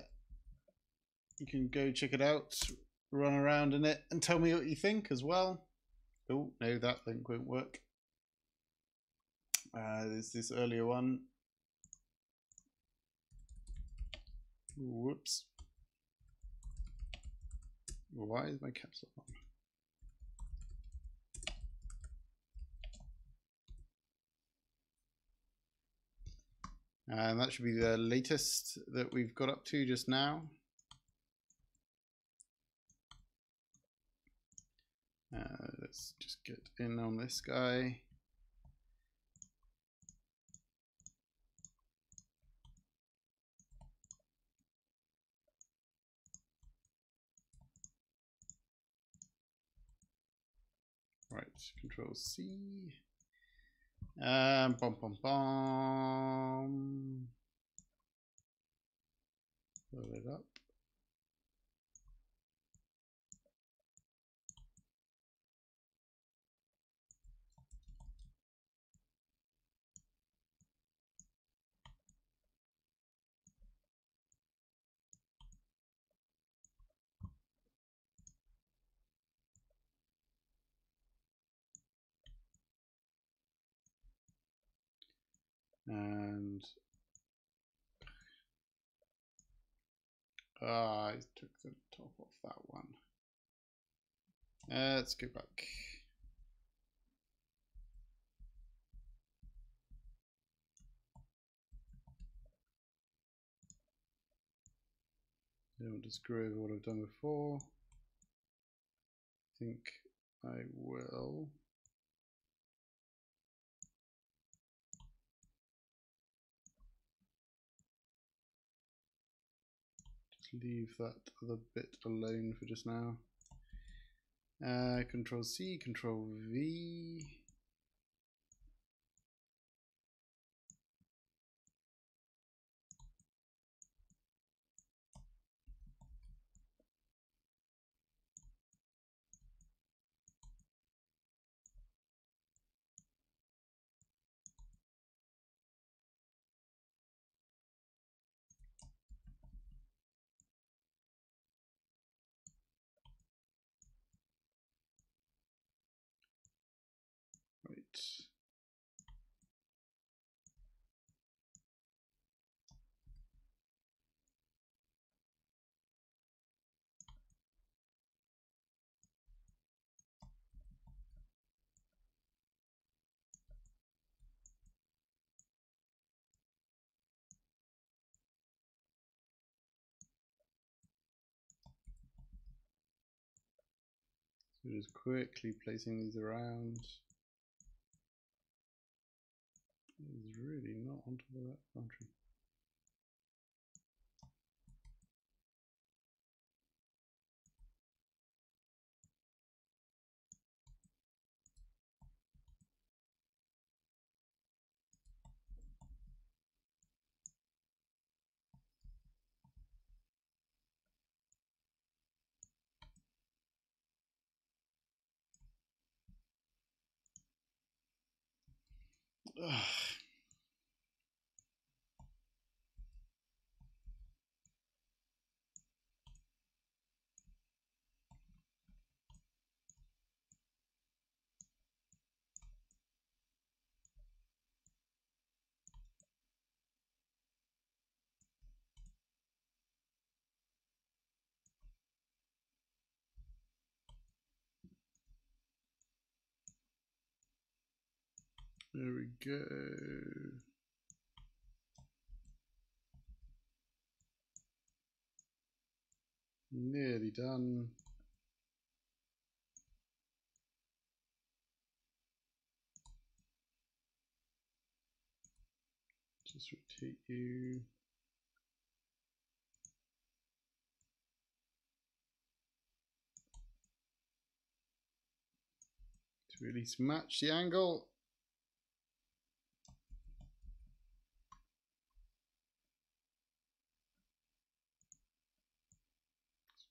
A: you can go check it out, run around in it, and tell me what you think as well. Oh, no, that link won't work. Uh, there's this earlier one. Whoops. Why is my caps lock on? And that should be the latest that we've got up to just now. Uh, let's just get in on this guy. Right, control C. Um, bum, bum, bum. Load it up. And ah, I took the top off that one. Uh, let's go back. I don't to screw over what I've done before. I think I will. Leave that other bit alone for just now. Uh, control C, Control V. Right. So just quickly placing these around. It's really not on top of There we go. Nearly done. Just rotate you. to at least match the angle.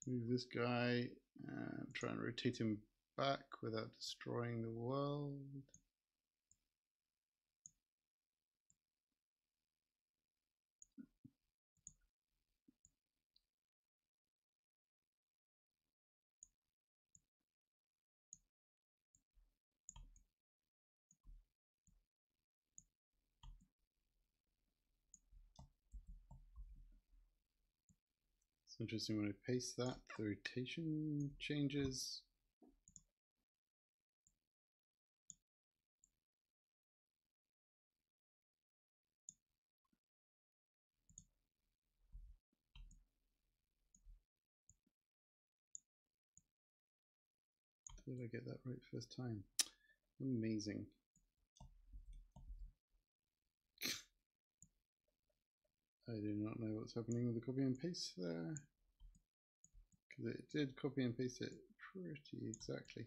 A: Move this guy and try and rotate him back without destroying the world. Interesting when I paste that, the rotation changes. Did I get that right first time? Amazing. I do not know what's happening with the copy and paste there. Because it did copy and paste it pretty exactly.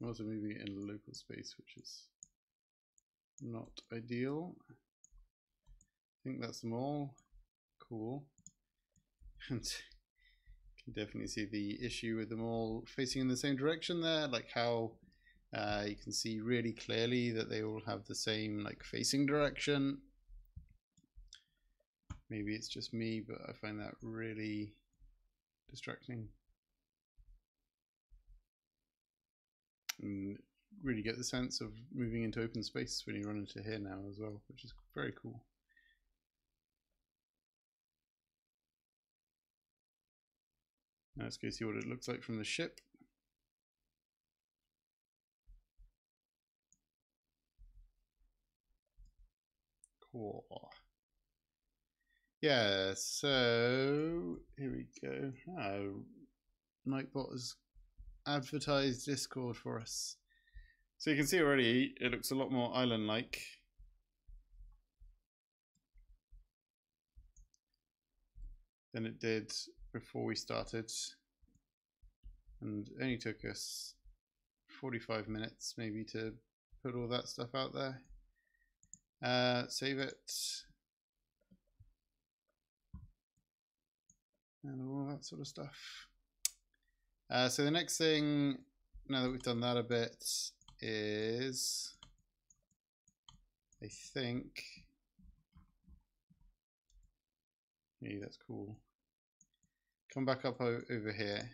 A: I'm also moving it in local space, which is not ideal. I think that's them all. Cool. And can definitely see the issue with them all facing in the same direction there, like how uh, you can see really clearly that they all have the same like facing direction. Maybe it's just me, but I find that really distracting. And really get the sense of moving into open space when you run into here now as well, which is very cool. Now let's go see what it looks like from the ship. Cool. Yeah, so here we go. Oh, Nightbot has advertised Discord for us. So you can see already it looks a lot more island-like. than it did before we started and only took us 45 minutes maybe to put all that stuff out there uh, save it and all that sort of stuff uh, so the next thing now that we've done that a bit is I think hey that's cool come back up over here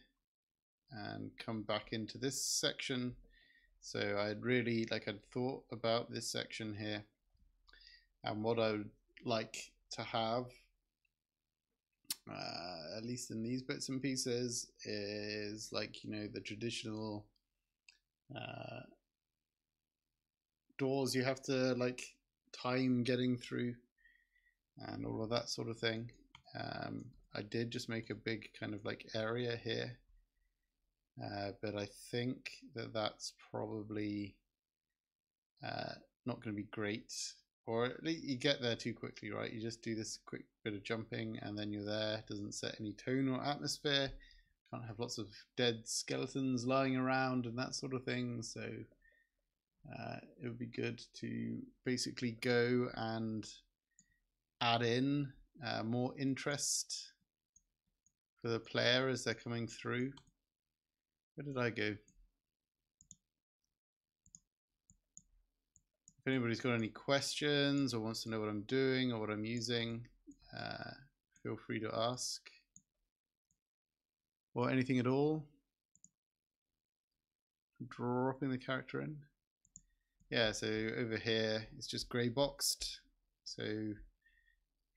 A: and come back into this section. So I'd really like I'd thought about this section here and what I would like to have uh, at least in these bits and pieces is like you know the traditional uh, doors you have to like time getting through and all of that sort of thing um, I did just make a big kind of like area here. Uh, but I think that that's probably uh, not going to be great. Or at least you get there too quickly, right? You just do this quick bit of jumping and then you're there. Doesn't set any tone or atmosphere. Can't have lots of dead skeletons lying around and that sort of thing. So uh, it would be good to basically go and add in uh, more interest for the player as they're coming through. Where did I go? If anybody's got any questions or wants to know what I'm doing or what I'm using, uh, feel free to ask. Or anything at all. Dropping the character in. Yeah, so over here it's just grey boxed. So you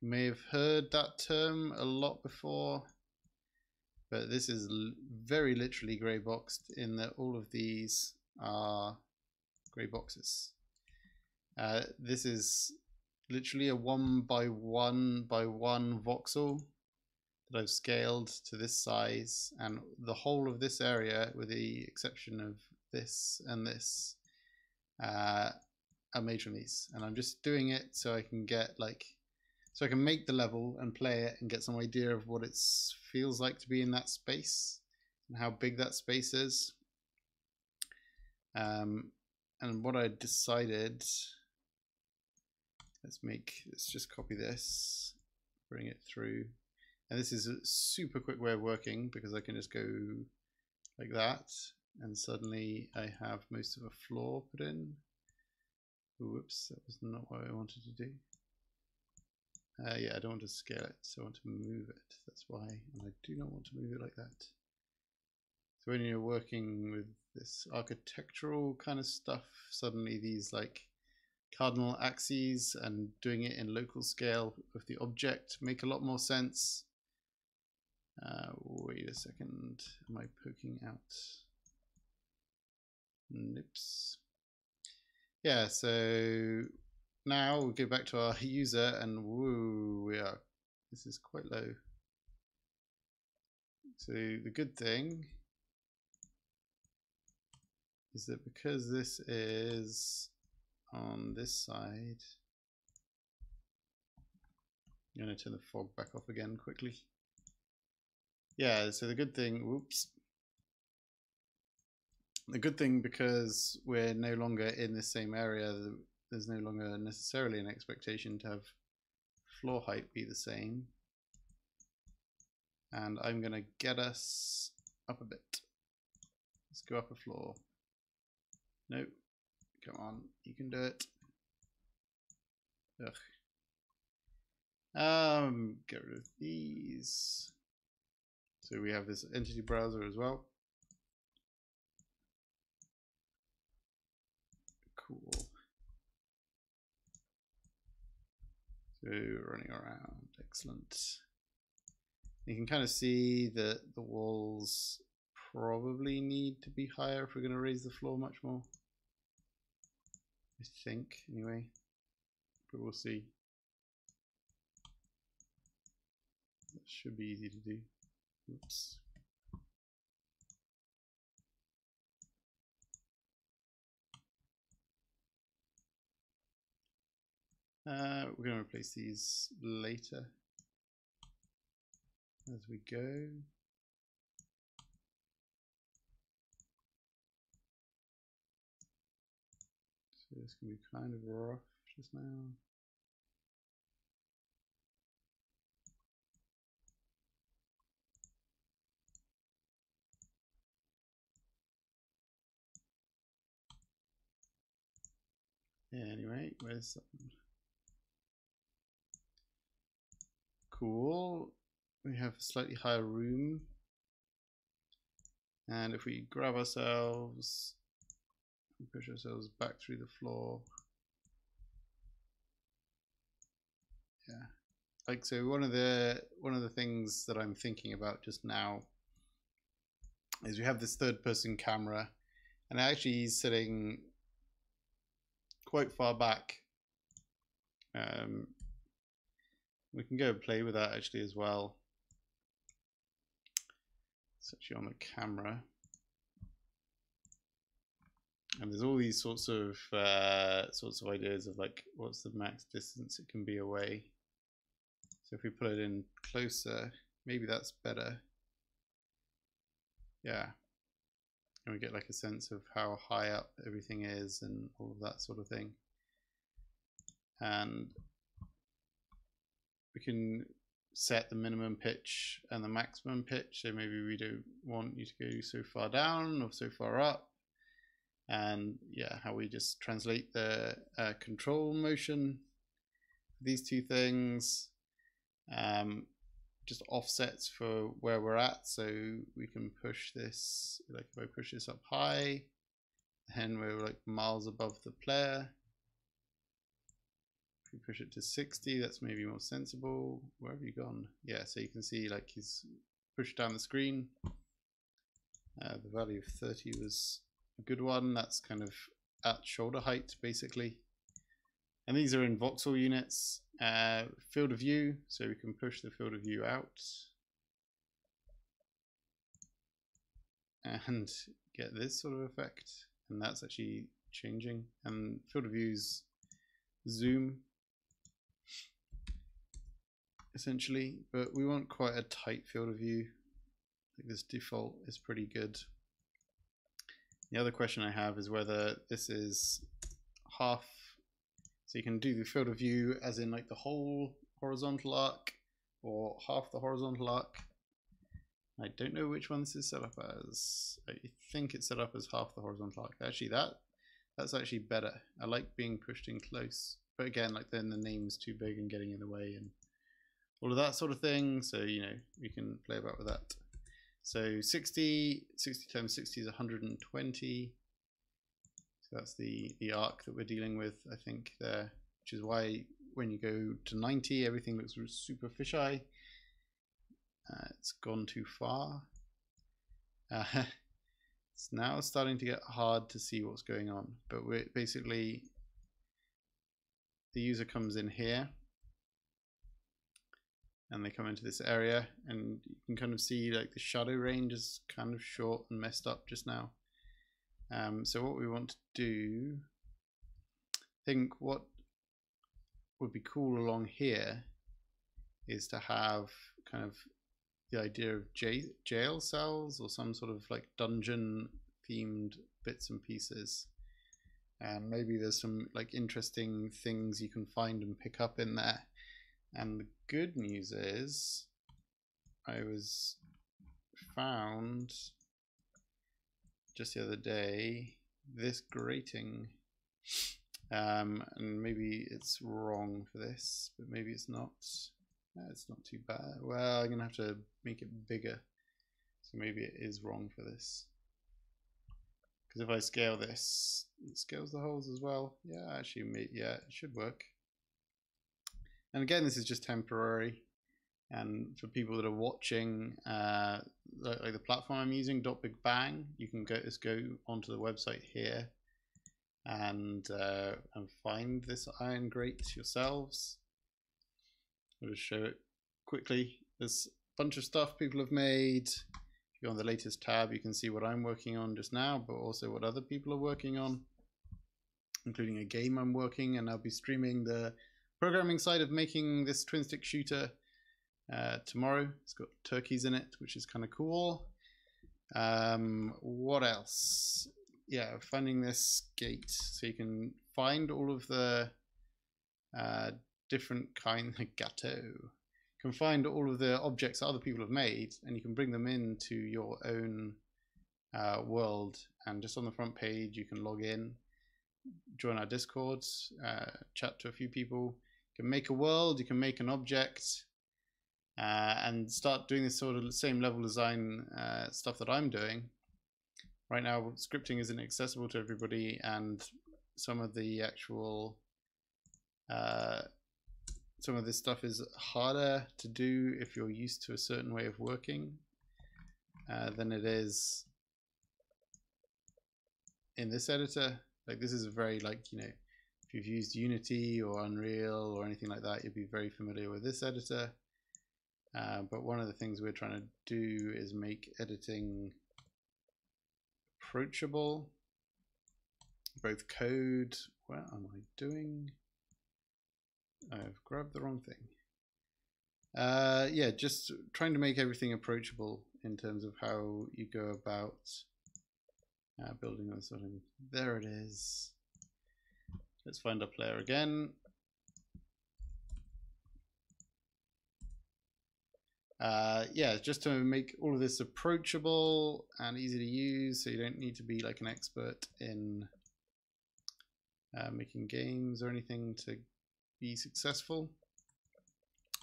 A: may have heard that term a lot before but this is very literally grey boxed in that all of these are grey boxes. Uh, this is literally a one by one by one voxel that I've scaled to this size and the whole of this area with the exception of this and this uh, are made from these and I'm just doing it so I can get like so I can make the level and play it and get some idea of what it feels like to be in that space and how big that space is. Um, and what I decided, let's make, let's just copy this, bring it through. And this is a super quick way of working because I can just go like that and suddenly I have most of a floor put in. Whoops, that was not what I wanted to do. Uh, yeah, I don't want to scale it, so I want to move it. That's why, and I do not want to move it like that. So when you're working with this architectural kind of stuff, suddenly these like cardinal axes and doing it in local scale with the object make a lot more sense. Uh, wait a second, am I poking out? Nips. Yeah, so now we'll go back to our user and woo, we are, this is quite low. So the good thing is that because this is on this side, I'm going to turn the fog back off again quickly. Yeah, so the good thing, whoops, the good thing because we're no longer in the same area there's no longer necessarily an expectation to have floor height be the same. And I'm gonna get us up a bit. Let's go up a floor. No come on you can do it Ugh. um get rid of these so we have this entity browser as well cool. So running around, excellent. You can kind of see that the walls probably need to be higher if we're going to raise the floor much more. I think, anyway. But we'll see. That should be easy to do. Oops. Uh, we're going to replace these later as we go. So this can be kind of rough just now. Anyway, where's something? cool. We have a slightly higher room. And if we grab ourselves, push ourselves back through the floor. Yeah. Like so one of the one of the things that I'm thinking about just now is we have this third person camera and actually he's sitting quite far back um, we can go and play with that actually as well. It's actually on the camera. And there's all these sorts of uh, sorts of ideas of like what's the max distance it can be away. So if we put it in closer, maybe that's better. Yeah. And we get like a sense of how high up everything is and all of that sort of thing. And we can set the minimum pitch and the maximum pitch. So maybe we don't want you to go so far down or so far up. And yeah, how we just translate the uh, control motion, these two things, um, just offsets for where we're at. So we can push this, like if I push this up high, then we're like miles above the player. If we push it to 60, that's maybe more sensible. Where have you gone? Yeah, so you can see like he's pushed down the screen. Uh, the value of 30 was good one. That's kind of at shoulder height, basically. And these are in voxel units. Uh, field of view, so we can push the field of view out. And get this sort of effect. And that's actually changing. And field of views zoom essentially, but we want quite a tight field of view. I think this default is pretty good. The other question I have is whether this is half, so you can do the field of view as in like the whole horizontal arc or half the horizontal arc. I don't know which one this is set up as. I think it's set up as half the horizontal arc. Actually, that that's actually better. I like being pushed in close, but again, like then the name's too big and getting in the way and all of that sort of thing. So you know we can play about with that. So 60, 60 times 60 is 120. So that's the the arc that we're dealing with, I think there, which is why when you go to 90, everything looks super fisheye. Uh, it's gone too far. Uh, it's now starting to get hard to see what's going on, but we're basically the user comes in here and they come into this area and you can kind of see like the shadow range is kind of short and messed up just now. Um, so what we want to do, I think what would be cool along here is to have kind of the idea of jail cells or some sort of like dungeon themed bits and pieces. And maybe there's some like interesting things you can find and pick up in there. And good news is I was found just the other day this grating um, and maybe it's wrong for this but maybe it's not it's not too bad. Well, I'm to have to make it bigger. So maybe it is wrong for this. Because if I scale this, it scales the holes as well. Yeah, actually, yeah, it should work. And again, this is just temporary. And for people that are watching, uh, like, like the platform I'm using, Dot Big Bang, you can go just go onto the website here and uh, and find this iron grate yourselves. I'll just show it quickly. There's a bunch of stuff people have made. If you go on the latest tab, you can see what I'm working on just now, but also what other people are working on, including a game I'm working, and I'll be streaming the programming side of making this twin stick shooter uh, tomorrow. It's got turkeys in it, which is kind of cool. Um, what else? Yeah, finding this gate so you can find all of the uh, different kind of gateau. You can find all of the objects other people have made and you can bring them into your own uh, world. And just on the front page, you can log in, join our Discord, uh, chat to a few people. Can make a world, you can make an object, uh, and start doing this sort of same level design uh, stuff that I'm doing. Right now, scripting isn't accessible to everybody, and some of the actual uh, some of this stuff is harder to do if you're used to a certain way of working uh, than it is in this editor. Like this is a very like, you know, if you've used Unity or Unreal or anything like that, you'd be very familiar with this editor. Uh, but one of the things we're trying to do is make editing approachable, both code, what am I doing? I've grabbed the wrong thing. Uh, yeah, just trying to make everything approachable in terms of how you go about uh, building on something. There it is. Let's find our player again. Uh, yeah, just to make all of this approachable and easy to use, so you don't need to be like an expert in uh, making games or anything to be successful.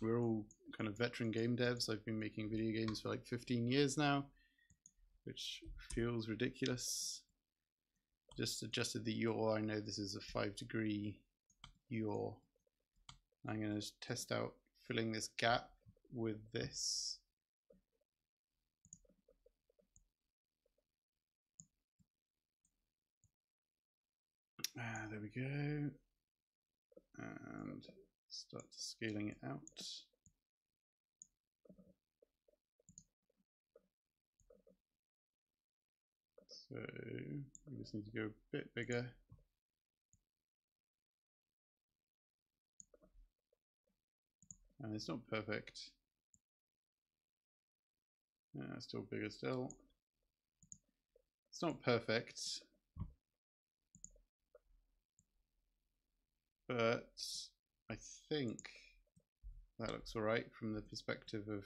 A: We're all kind of veteran game devs. I've been making video games for like 15 years now, which feels ridiculous. Just adjusted the yaw. I know this is a five degree yaw. I'm going to test out filling this gap with this. Ah, there we go and start scaling it out. So we just need to go a bit bigger. And it's not perfect. Yeah, still bigger still. It's not perfect. But I think that looks alright from the perspective of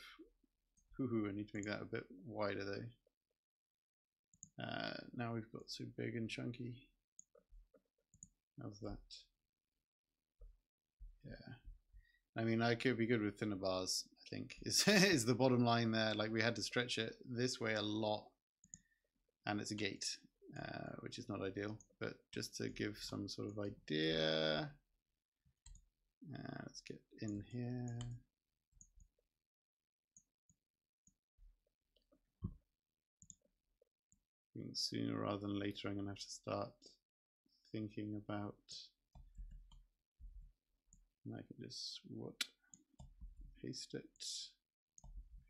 A: hoo I need to make that a bit wider though. Uh, now we've got so big and chunky. How's that? Yeah. I mean, I could be good with thinner bars, I think, is, is the bottom line there. Like, we had to stretch it this way a lot, and it's a gate, uh, which is not ideal. But just to give some sort of idea, uh, let's get in here. Sooner rather than later I'm going to have to start thinking about and I can just what paste it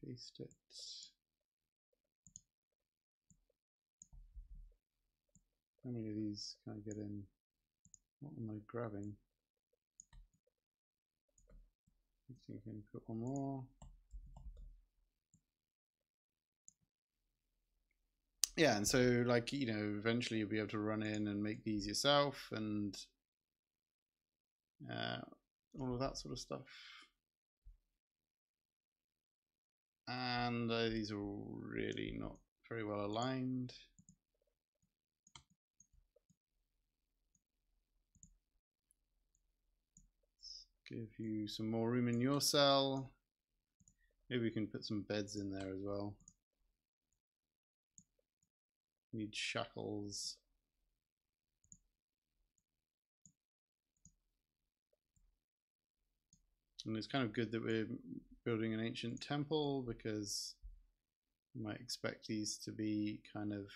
A: paste it. How many of these can I get in? What am I grabbing? I think I can put one more yeah and so like you know eventually you'll be able to run in and make these yourself and uh, all of that sort of stuff. And uh, these are really not very well aligned. Let's give you some more room in your cell. Maybe we can put some beds in there as well Need shackles. And it's kind of good that we're building an ancient temple because you might expect these to be kind of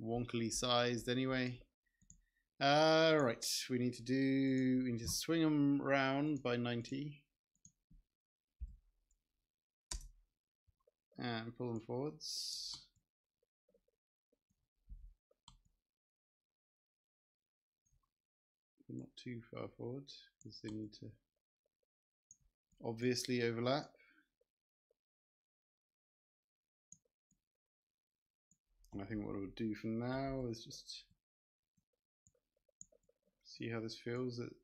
A: wonkily sized anyway. Uh, right, we need to do, we need to swing them round by 90. And pull them forwards. not too far forward because they need to obviously overlap. And I think what I would do for now is just see how this feels at this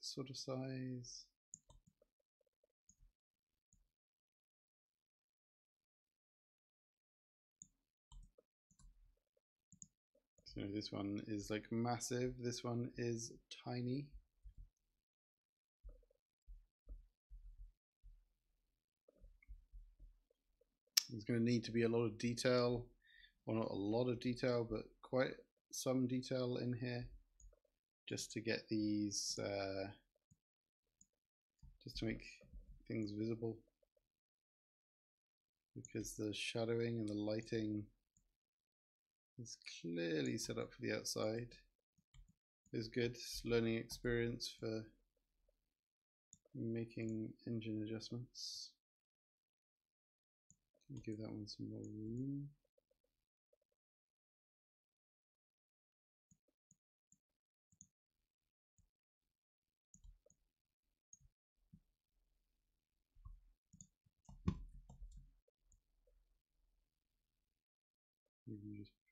A: sort of size. So this one is like massive, this one is tiny. There's going to need to be a lot of detail, well not a lot of detail, but quite some detail in here just to get these, uh, just to make things visible. Because the shadowing and the lighting it's clearly set up for the outside. It's good. It's learning experience for making engine adjustments. Give that one some more room.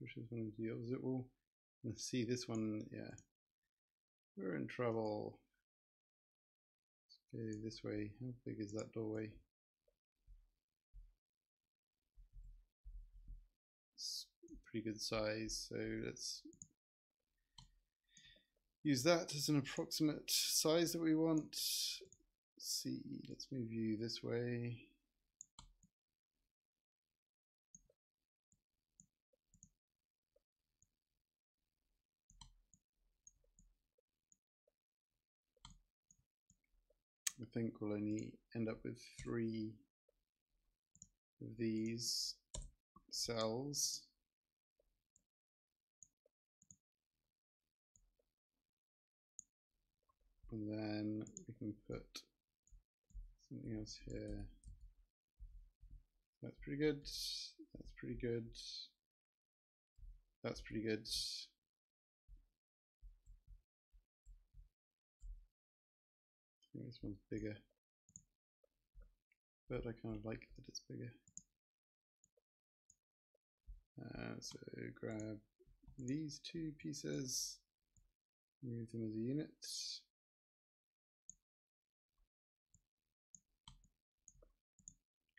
A: Just one into the opposite wall. Let's see this one, yeah. We're in trouble. Let's go this way. How big is that doorway? It's pretty good size, so let's use that as an approximate size that we want. Let's see, let's move you this way. I think we'll only end up with three of these cells. And then we can put something else here. That's pretty good. That's pretty good. That's pretty good. This one's bigger. But I kind of like that it's bigger. Uh, so grab these two pieces, move them as a unit.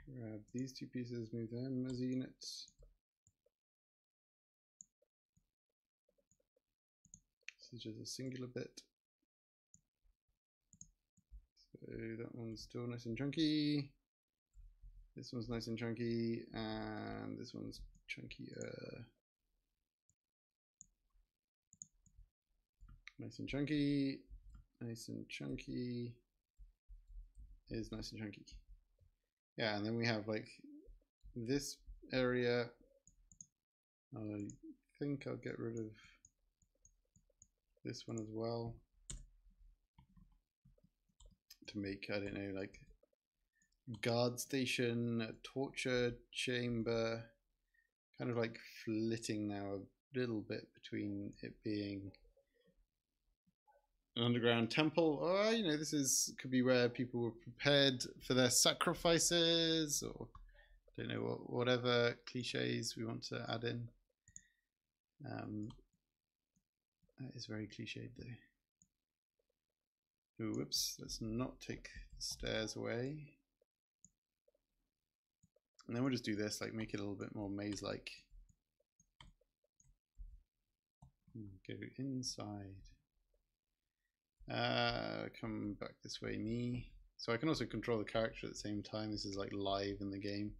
A: Grab these two pieces, move them as a unit. This is just a singular bit. So Uh, that one's still nice and chunky. This one's nice and chunky, and this one's chunkier. Nice and chunky, nice and chunky is nice and chunky. Yeah, and then we have like this area. I think I'll get rid of this one as well to make, I don't know, like guard station, torture chamber, kind of like flitting now a little bit between it being an underground temple, or you know, this is could be where people were prepared for their sacrifices, or I don't know what whatever cliches we want to add in. Um, that is very cliched though. Ooh, whoops, let's not take the stairs away. And then we'll just do this, like make it a little bit more maze-like. Go inside. Uh, come back this way, me. So I can also control the character at the same time. This is like live in the game.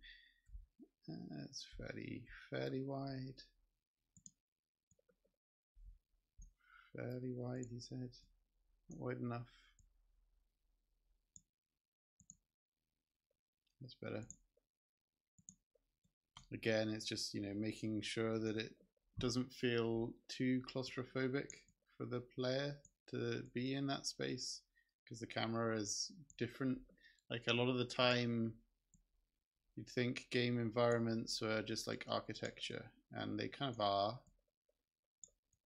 A: Uh, it's fairly, fairly wide. Fairly wide, he said. Not wide enough. That's better. Again, it's just, you know, making sure that it doesn't feel too claustrophobic for the player to be in that space because the camera is different. Like a lot of the time, you'd think game environments were just like architecture, and they kind of are,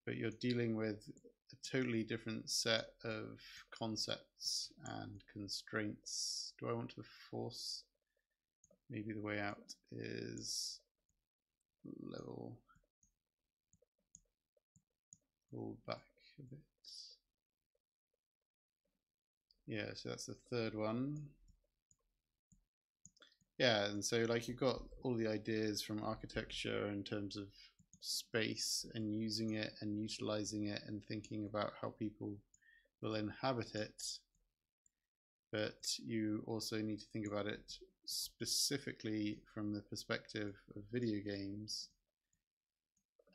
A: but you're dealing with a totally different set of concepts and constraints. Do I want to force maybe the way out is level pull back a bit. Yeah so that's the third one. Yeah and so like you've got all the ideas from architecture in terms of space and using it and utilizing it and thinking about how people will inhabit it. But you also need to think about it specifically from the perspective of video games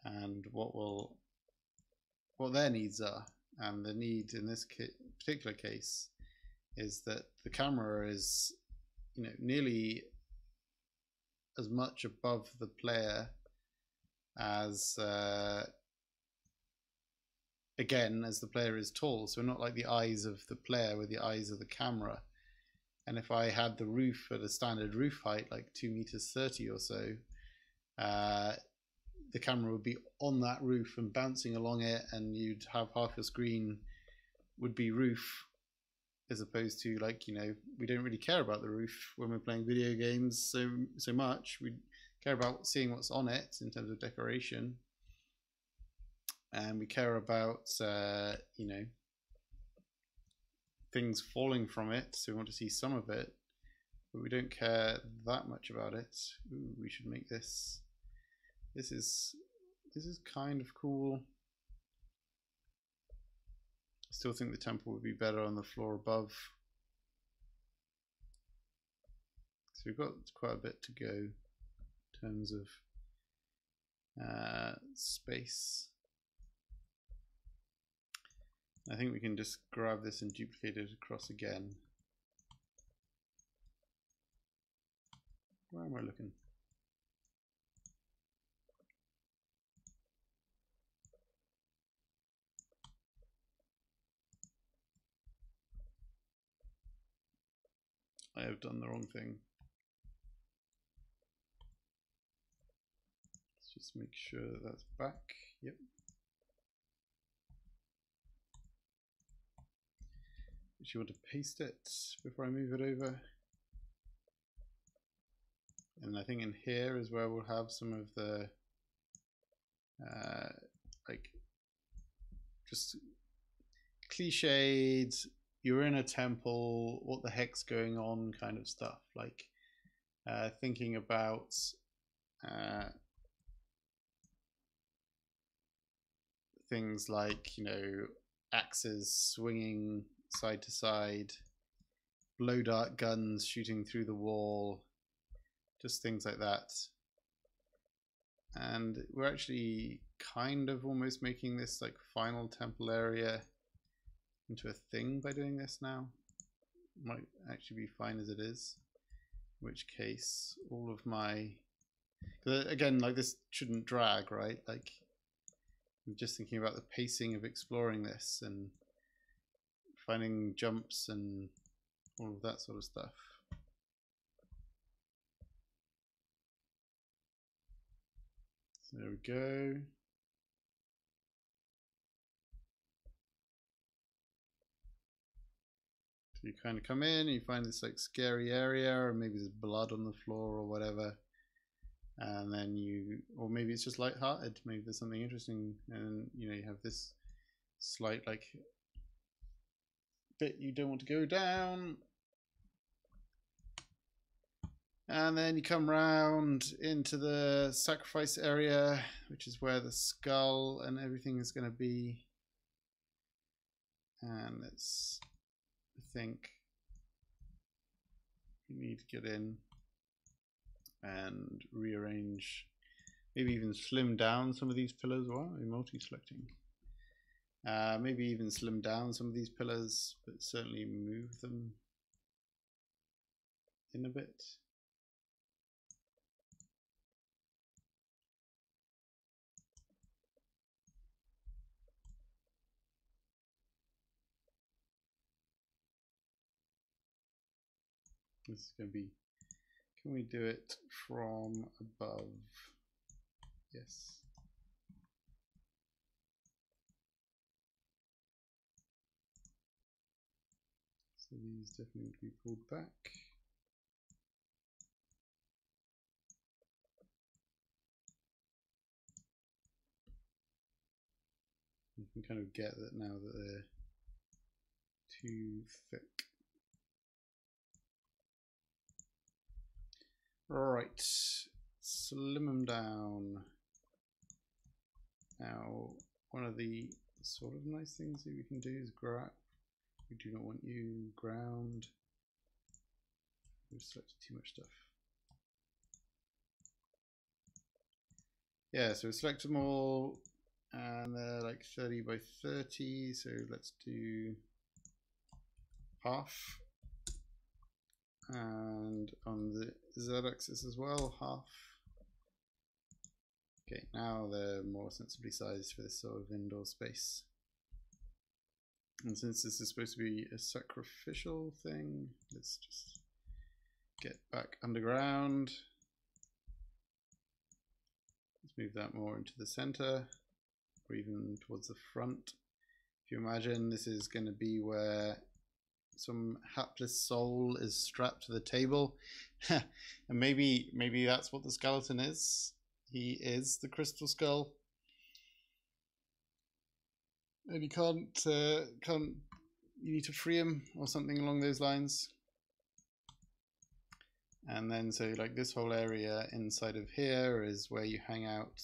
A: and what will what their needs are. And the need in this particular case is that the camera is you know nearly as much above the player as uh, again as the player is tall. So not like the eyes of the player with the eyes of the camera and if I had the roof at a standard roof height, like two meters 30 or so, uh, the camera would be on that roof and bouncing along it, and you'd have half your screen would be roof, as opposed to like you know we don't really care about the roof when we're playing video games so so much. We care about seeing what's on it in terms of decoration, and we care about uh, you know things falling from it, so we want to see some of it, but we don't care that much about it. Ooh, we should make this. This is this is kind of cool. I still think the temple would be better on the floor above. So we've got quite a bit to go in terms of uh, space. I think we can just grab this and duplicate it across again. Where am I looking? I have done the wrong thing. Let's just make sure that that's back. Yep. You want to paste it before I move it over. And I think in here is where we'll have some of the uh, like just cliched you're in a temple what the heck's going on kind of stuff like uh, thinking about uh, things like you know axes swinging side to side blow dart guns shooting through the wall just things like that. And we're actually kind of almost making this like final temple area into a thing by doing this now. Might actually be fine as it is in which case all of my uh, again like this shouldn't drag right? Like I'm just thinking about the pacing of exploring this and finding jumps and all of that sort of stuff so there we go So you kind of come in and you find this like scary area, or maybe there's blood on the floor or whatever. And then you, or maybe it's just light-hearted. Maybe there's something interesting, and you know you have this slight like bit you don't want to go down. And then you come round into the sacrifice area, which is where the skull and everything is going to be. And it's I think you need to get in and rearrange, maybe even slim down some of these pillars. Wow, I'm multi-selecting. Uh, maybe even slim down some of these pillars, but certainly move them in a bit. This is going to be, can we do it from above? Yes. So these definitely to be pulled back. You can kind of get that now that they're too thick. Right, slim them down. Now, one of the sort of nice things that we can do is grow grab. We do not want you ground. We've selected too much stuff. Yeah, so we select them all and they're like 30 by 30. So let's do half and on the z-axis as well, half. Okay, now they're more sensibly sized for this sort of indoor space. And since this is supposed to be a sacrificial thing, let's just get back underground. Let's move that more into the center or even towards the front. If you imagine this is going to be where some hapless soul is strapped to the table and maybe maybe that's what the skeleton is he is the crystal skull you can't uh, can't you need to free him or something along those lines. And then so like this whole area inside of here is where you hang out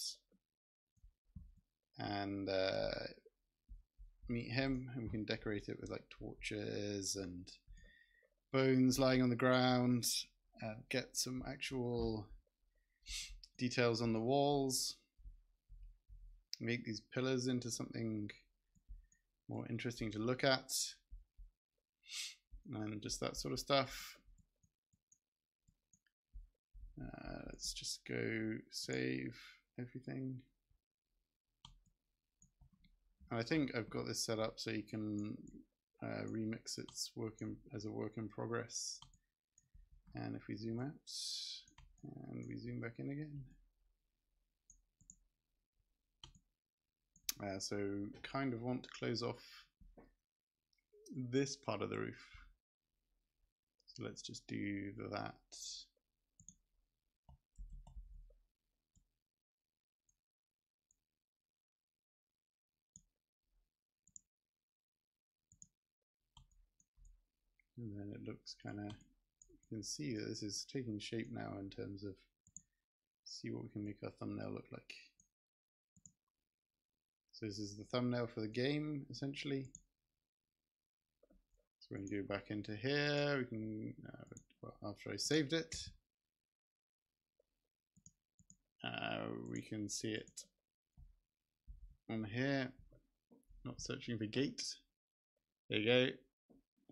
A: and uh, meet him and we can decorate it with like torches and bones lying on the ground uh, get some actual details on the walls make these pillars into something more interesting to look at and just that sort of stuff uh, let's just go save everything I think I've got this set up so you can uh, remix its work in, as a work in progress. And if we zoom out and we zoom back in again. Uh, so kind of want to close off this part of the roof. So let's just do that. And then it looks kind of, you can see that this is taking shape now in terms of see what we can make our thumbnail look like. So this is the thumbnail for the game, essentially. So when you go back into here, we can, uh, well, after I saved it, uh, we can see it on here. Not searching for gate. There you go.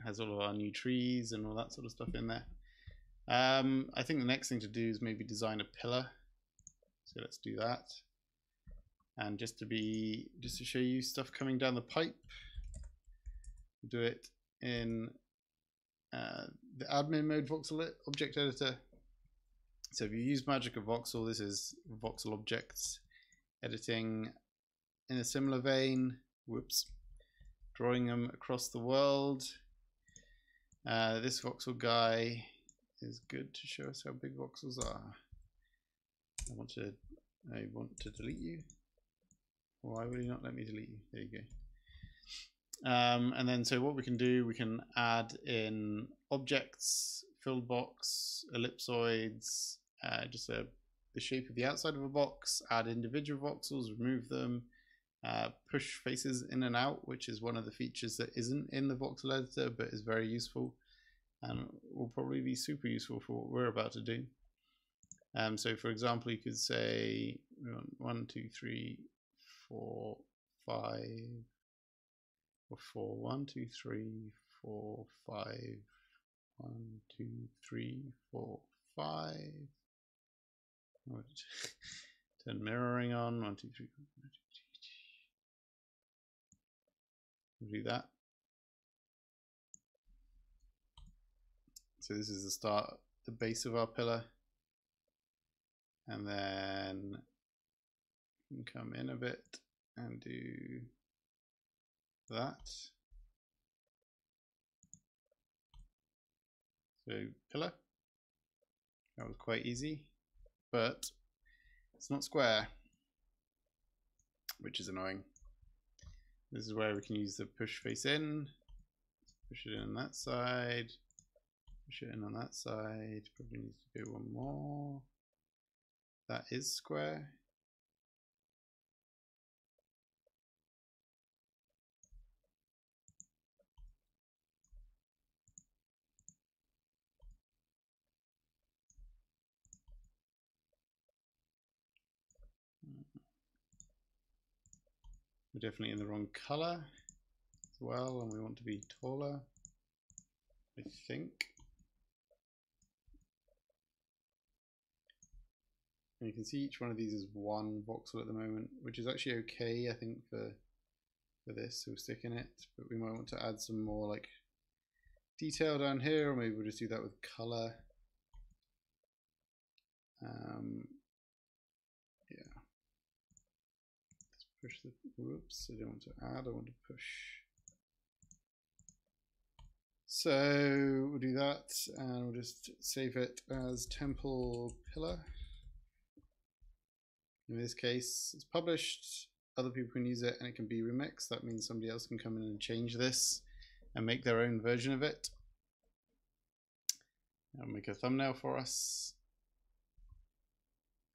A: has all of our new trees and all that sort of stuff in there. Um, I think the next thing to do is maybe design a pillar. So let's do that. And just to be, just to show you stuff coming down the pipe, do it in uh, the admin mode voxel object editor. So if you use MagicaVoxel, this is voxel objects editing in a similar vein. Whoops. Drawing them across the world. Uh, this voxel guy is good to show us how big voxels are. I want to I want to delete you. Why will you not let me delete you? There you go. Um, and then so what we can do, we can add in objects, filled box, ellipsoids, uh, just a, the shape of the outside of a box, add individual voxels, remove them, uh, push faces in and out, which is one of the features that isn't in the voxel editor, but is very useful and will probably be super useful for what we're about to do. Um, so for example, you could say one, two, three, four, five, or four, one, two, three, four, five, one, two, three, four, five. Turn mirroring on, one, two, three, four, five, do that. So this is the start, the base of our pillar. And then come in a bit and do that. So pillar, that was quite easy, but it's not square, which is annoying. This is where we can use the push face in. Push it in on that side. Push it in on that side. Probably needs to go one more. That is square. We're definitely in the wrong color as well, and we want to be taller, I think. And you can see each one of these is one voxel at the moment, which is actually okay, I think, for for this, so we'll stick in it, but we might want to add some more like detail down here, or maybe we'll just do that with color. Um, push the, whoops, I don't want to add, I want to push. So we'll do that and we'll just save it as temple pillar. In this case, it's published, other people can use it and it can be remixed. That means somebody else can come in and change this and make their own version of it. I'll make a thumbnail for us.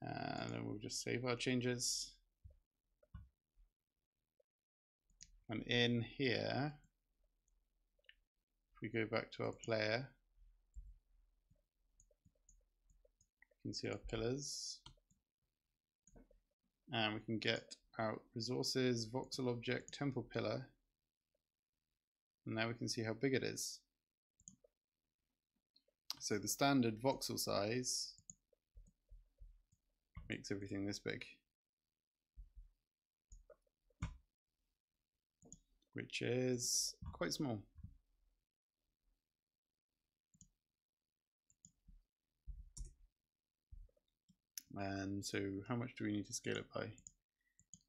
A: And then we'll just save our changes. And in here, if we go back to our player, you can see our pillars. And we can get out resources, voxel object, temple pillar. And now we can see how big it is. So the standard voxel size makes everything this big. Which is quite small. And so how much do we need to scale it by?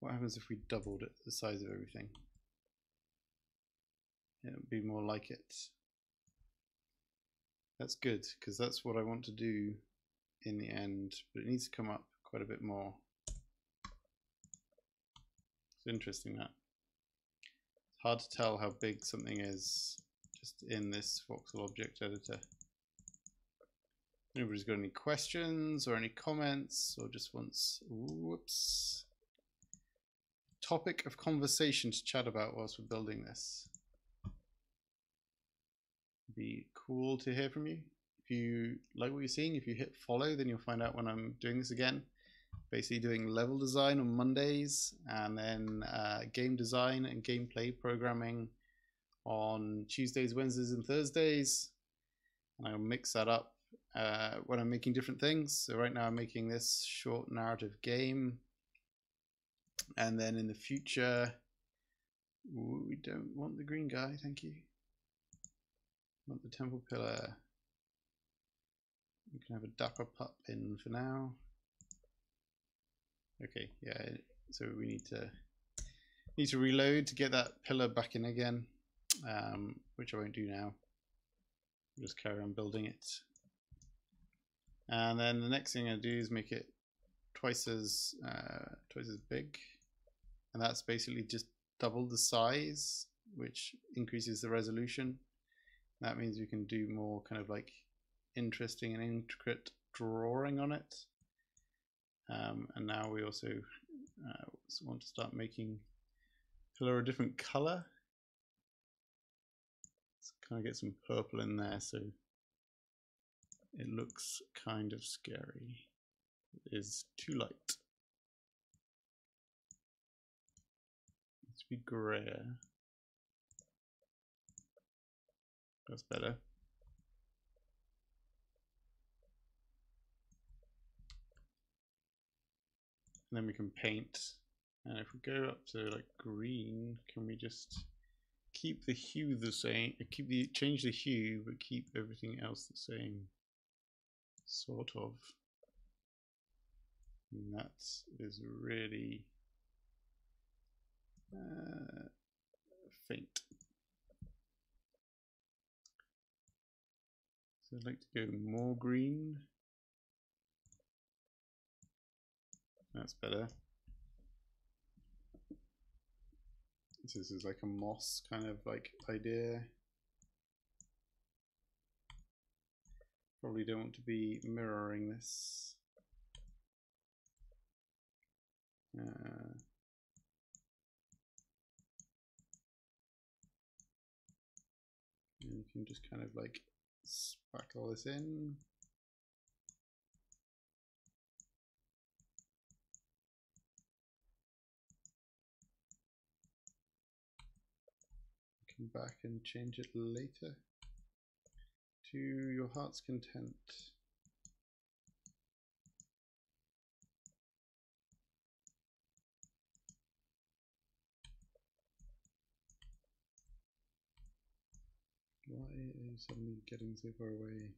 A: What happens if we doubled it, the size of everything? It would be more like it. That's good, because that's what I want to do in the end, but it needs to come up quite a bit more. It's interesting that hard to tell how big something is just in this voxel object editor. Anybody's got any questions or any comments or just wants, whoops, topic of conversation to chat about whilst we're building this? Be cool to hear from you. If you like what you're seeing, if you hit follow, then you'll find out when I'm doing this again. Basically doing level design on Mondays and then uh, game design and gameplay programming on Tuesdays, Wednesdays, and Thursdays. And I'll mix that up uh, when I'm making different things. So right now I'm making this short narrative game. And then in the future, we don't want the green guy, thank you. Want the temple pillar. We can have a dapper pup in for now. Okay, yeah, so we need to need to reload to get that pillar back in again, um, which I won't do now. We'll just carry on building it. And then the next thing I do is make it twice as uh, twice as big, and that's basically just double the size, which increases the resolution. That means we can do more kind of like interesting and intricate drawing on it. Um, and now we also uh, want to start making color a different color. Let's kind of get some purple in there so it looks kind of scary. It is too light. Let's be grayer. That's better. And then we can paint. And if we go up to like green, can we just keep the hue the same? Keep the change the hue, but keep everything else the same, sort of. And that is really uh, faint. So I'd like to go more green. That's better. This is like a moss kind of like idea. Probably don't want to be mirroring this. Uh, you can just kind of like spackle this in. Come back and change it later to your heart's content. Why you suddenly getting so far away?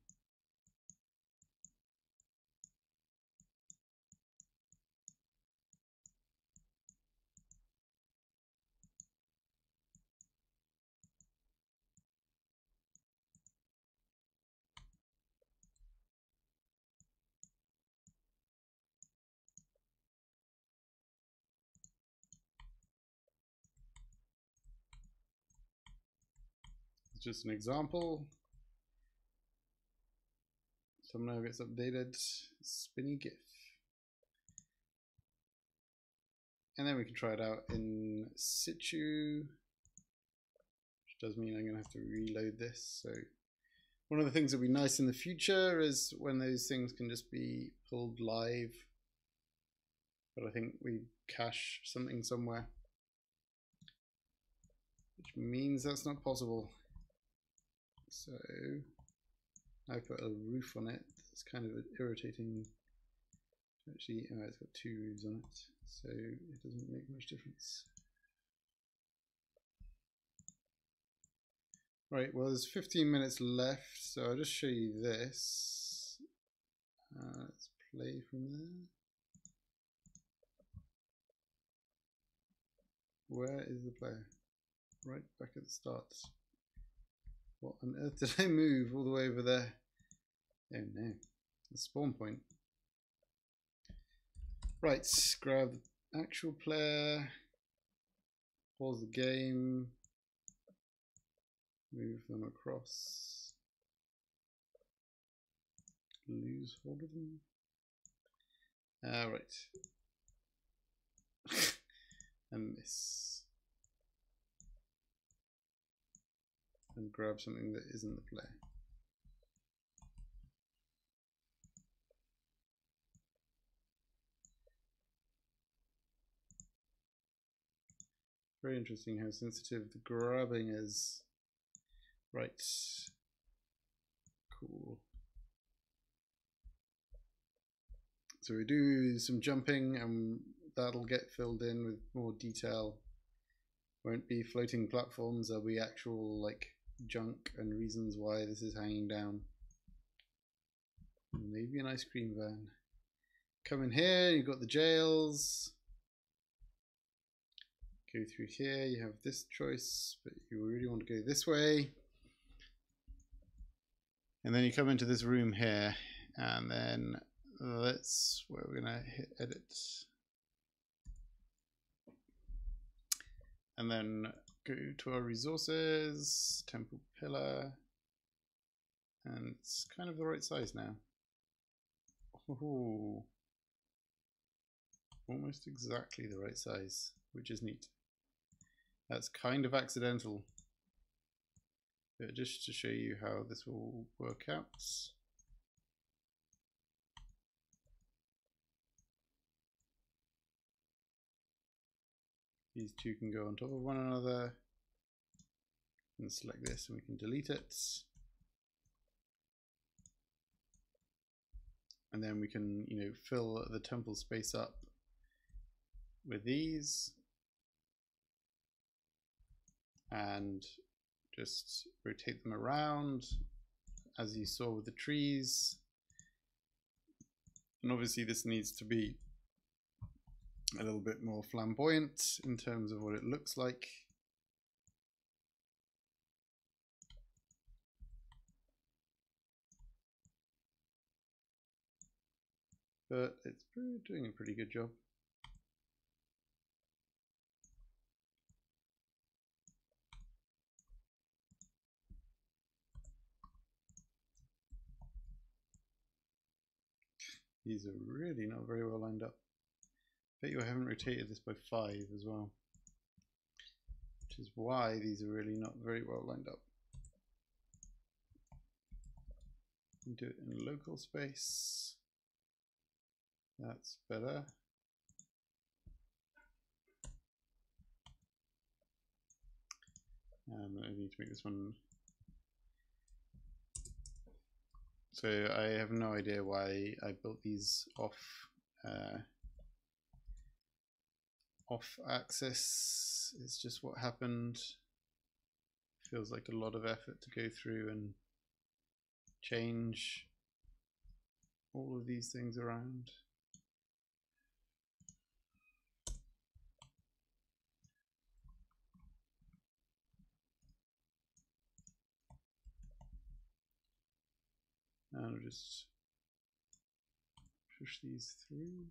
A: Just an example. Thumbnail gets updated, spinny GIF. And then we can try it out in situ, which does mean I'm going to have to reload this. So one of the things that would be nice in the future is when those things can just be pulled live. But I think we cache something somewhere, which means that's not possible. So I put a roof on it. It's kind of irritating. Actually, oh, it's got two roofs on it, so it doesn't make much difference. Right, well there's 15 minutes left, so I'll just show you this. Uh, let's play from there. Where is the player? Right back at the start. What on earth did I move all the way over there? Oh no, the spawn point. Right, grab the actual player, pause the game, Move them across. Lose hold of them. All right. and this. And grab something that isn't the play. Very interesting how sensitive the grabbing is. Right. Cool. So we do some jumping and that'll get filled in with more detail. Won't be floating platforms, there'll be actual like junk and reasons why this is hanging down. Maybe an ice cream van. Come in here, you've got the jails. Go through here, you have this choice, but you really want to go this way. And then you come into this room here, and then let's, where we're gonna hit edit. And then go to our resources, temple pillar, and it's kind of the right size now. Ooh. Almost exactly the right size, which is neat. That's kind of accidental. But just to show you how this will work out. These two can go on top of one another. And select this and we can delete it. And then we can, you know, fill the temple space up with these and just rotate them around as you saw with the trees and obviously this needs to be a little bit more flamboyant in terms of what it looks like but it's doing a pretty good job These are really not very well lined up. Bet you I haven't rotated this by 5 as well. Which is why these are really not very well lined up. And do it in local space. That's better. Um, I need to make this one So I have no idea why I built these off uh, off axis. It's just what happened. Feels like a lot of effort to go through and change all of these things around. And I'll just push these through.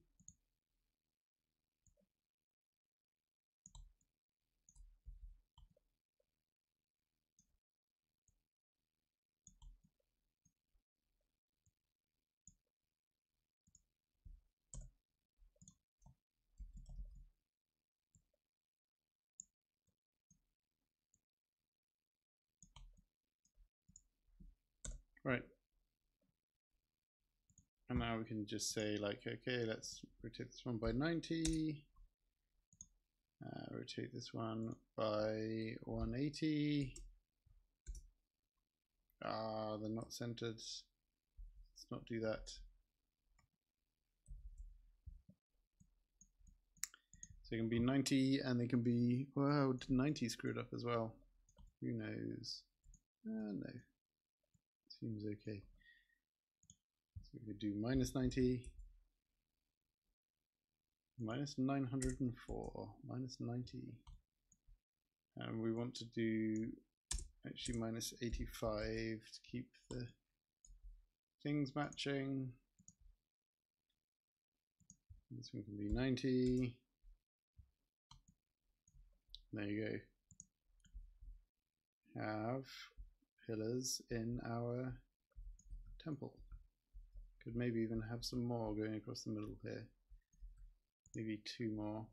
A: Right, and now we can just say like, okay, let's rotate this one by 90. Uh, rotate this one by 180. Ah, they're not centered. Let's not do that. So they can be 90 and they can be, well, 90 screwed up as well. Who knows? Uh, no. Seems okay. So we could do minus 90, minus 904, minus 90. And we want to do actually minus 85 to keep the things matching. This one can be 90. There you go. have pillars in our temple. Could maybe even have some more going across the middle here. Maybe two more.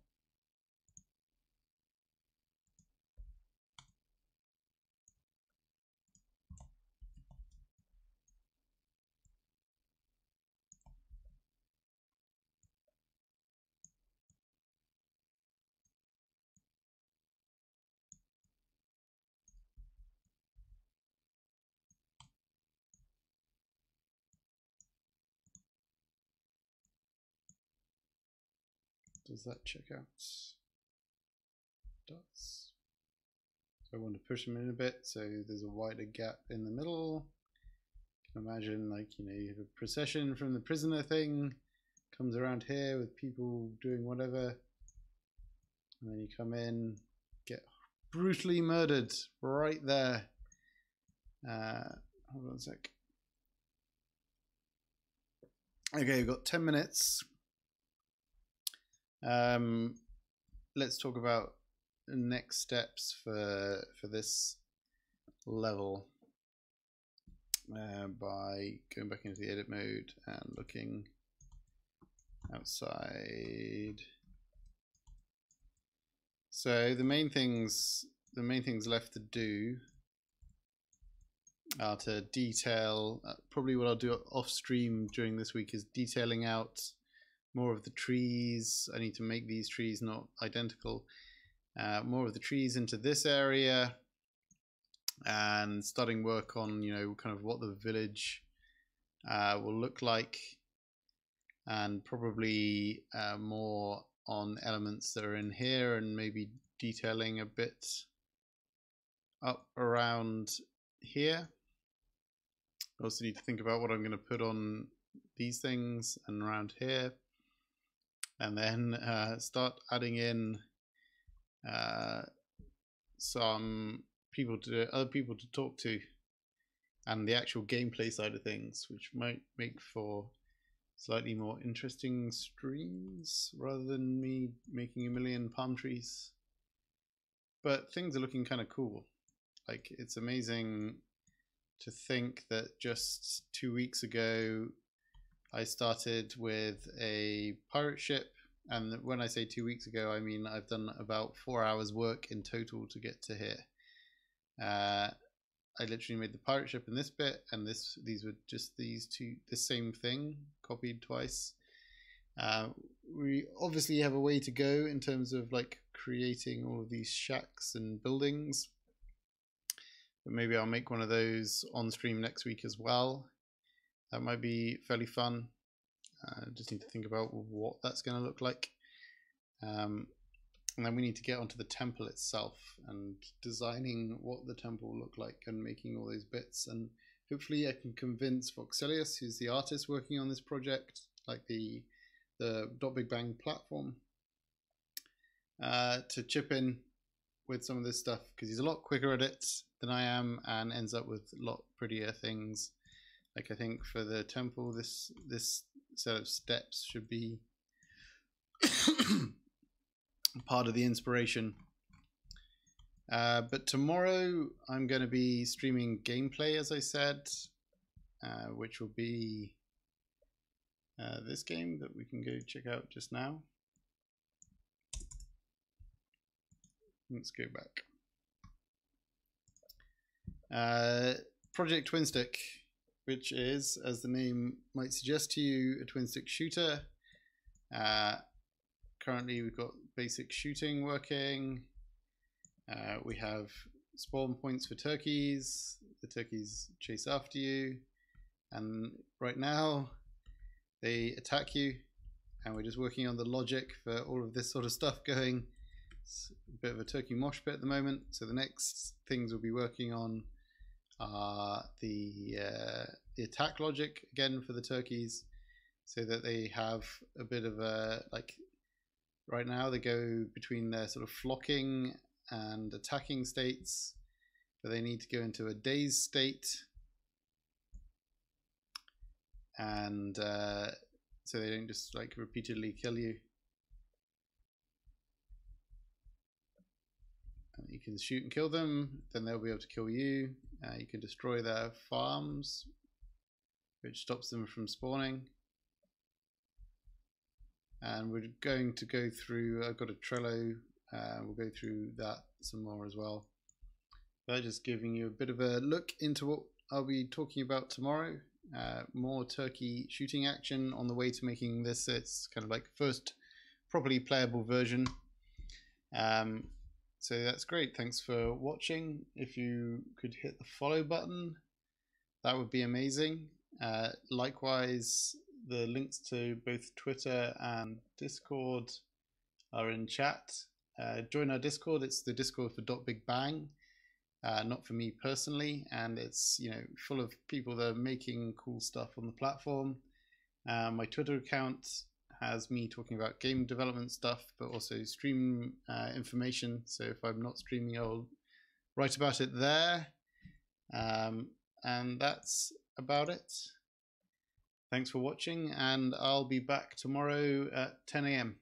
A: Does that check out? Does. So I want to push them in a bit so there's a wider gap in the middle. Imagine like, you know, you have a procession from the prisoner thing, comes around here with people doing whatever. And then you come in, get brutally murdered right there. Uh, hold on a sec. Okay, we've got 10 minutes. Um, let's talk about next steps for for this level uh, by going back into the edit mode and looking outside. So the main things the main things left to do are to detail. Uh, probably what I'll do off stream during this week is detailing out more of the trees. I need to make these trees not identical. Uh, more of the trees into this area and starting work on, you know, kind of what the village uh, will look like and probably uh, more on elements that are in here and maybe detailing a bit up around here. I also need to think about what I'm going to put on these things and around here and then uh, start adding in uh, some people to other people to talk to and the actual gameplay side of things which might make for slightly more interesting streams rather than me making a million palm trees. But things are looking kind of cool. Like it's amazing to think that just two weeks ago I started with a pirate ship, and when I say two weeks ago, I mean I've done about four hours work in total to get to here. Uh, I literally made the pirate ship in this bit, and this these were just these two, the same thing copied twice. Uh, we obviously have a way to go in terms of like creating all of these shacks and buildings, but maybe I'll make one of those on stream next week as well. That might be fairly fun. Uh, just need to think about what that's going to look like. Um, and then we need to get onto the temple itself and designing what the temple will look like and making all those bits. And hopefully I can convince Voxelius, who's the artist working on this project, like the the Dot Big Bang platform, uh, to chip in with some of this stuff because he's a lot quicker at it than I am and ends up with a lot prettier things like I think for the temple, this this set of steps should be part of the inspiration. Uh, but tomorrow I'm going to be streaming gameplay, as I said, uh, which will be uh, this game that we can go check out just now. Let's go back. Uh, Project Twin Stick which is, as the name might suggest to you, a twin stick shooter. Uh, currently, we've got basic shooting working. Uh, we have spawn points for turkeys. The turkeys chase after you. And right now, they attack you. And we're just working on the logic for all of this sort of stuff going. It's a bit of a turkey mosh pit at the moment. So the next things we'll be working on uh, the uh, the attack logic again for the turkeys, so that they have a bit of a like. Right now, they go between their sort of flocking and attacking states, but they need to go into a dazed state, and uh, so they don't just like repeatedly kill you. You can shoot and kill them, then they'll be able to kill you. Uh, you can destroy their farms, which stops them from spawning. And we're going to go through, I've got a Trello, uh, we'll go through that some more as well. But just giving you a bit of a look into what I'll be talking about tomorrow. Uh, more turkey shooting action on the way to making this. It's kind of like first properly playable version. Um, so that's great. Thanks for watching. If you could hit the follow button, that would be amazing. Uh, likewise, the links to both Twitter and Discord are in chat. Uh, join our Discord. It's the Discord for Dot Big Bang uh, not for me personally. And it's you know full of people that are making cool stuff on the platform. Uh, my Twitter account has me talking about game development stuff, but also stream uh, information. So if I'm not streaming, I'll write about it there. Um, and that's about it. Thanks for watching, and I'll be back tomorrow at 10 a.m.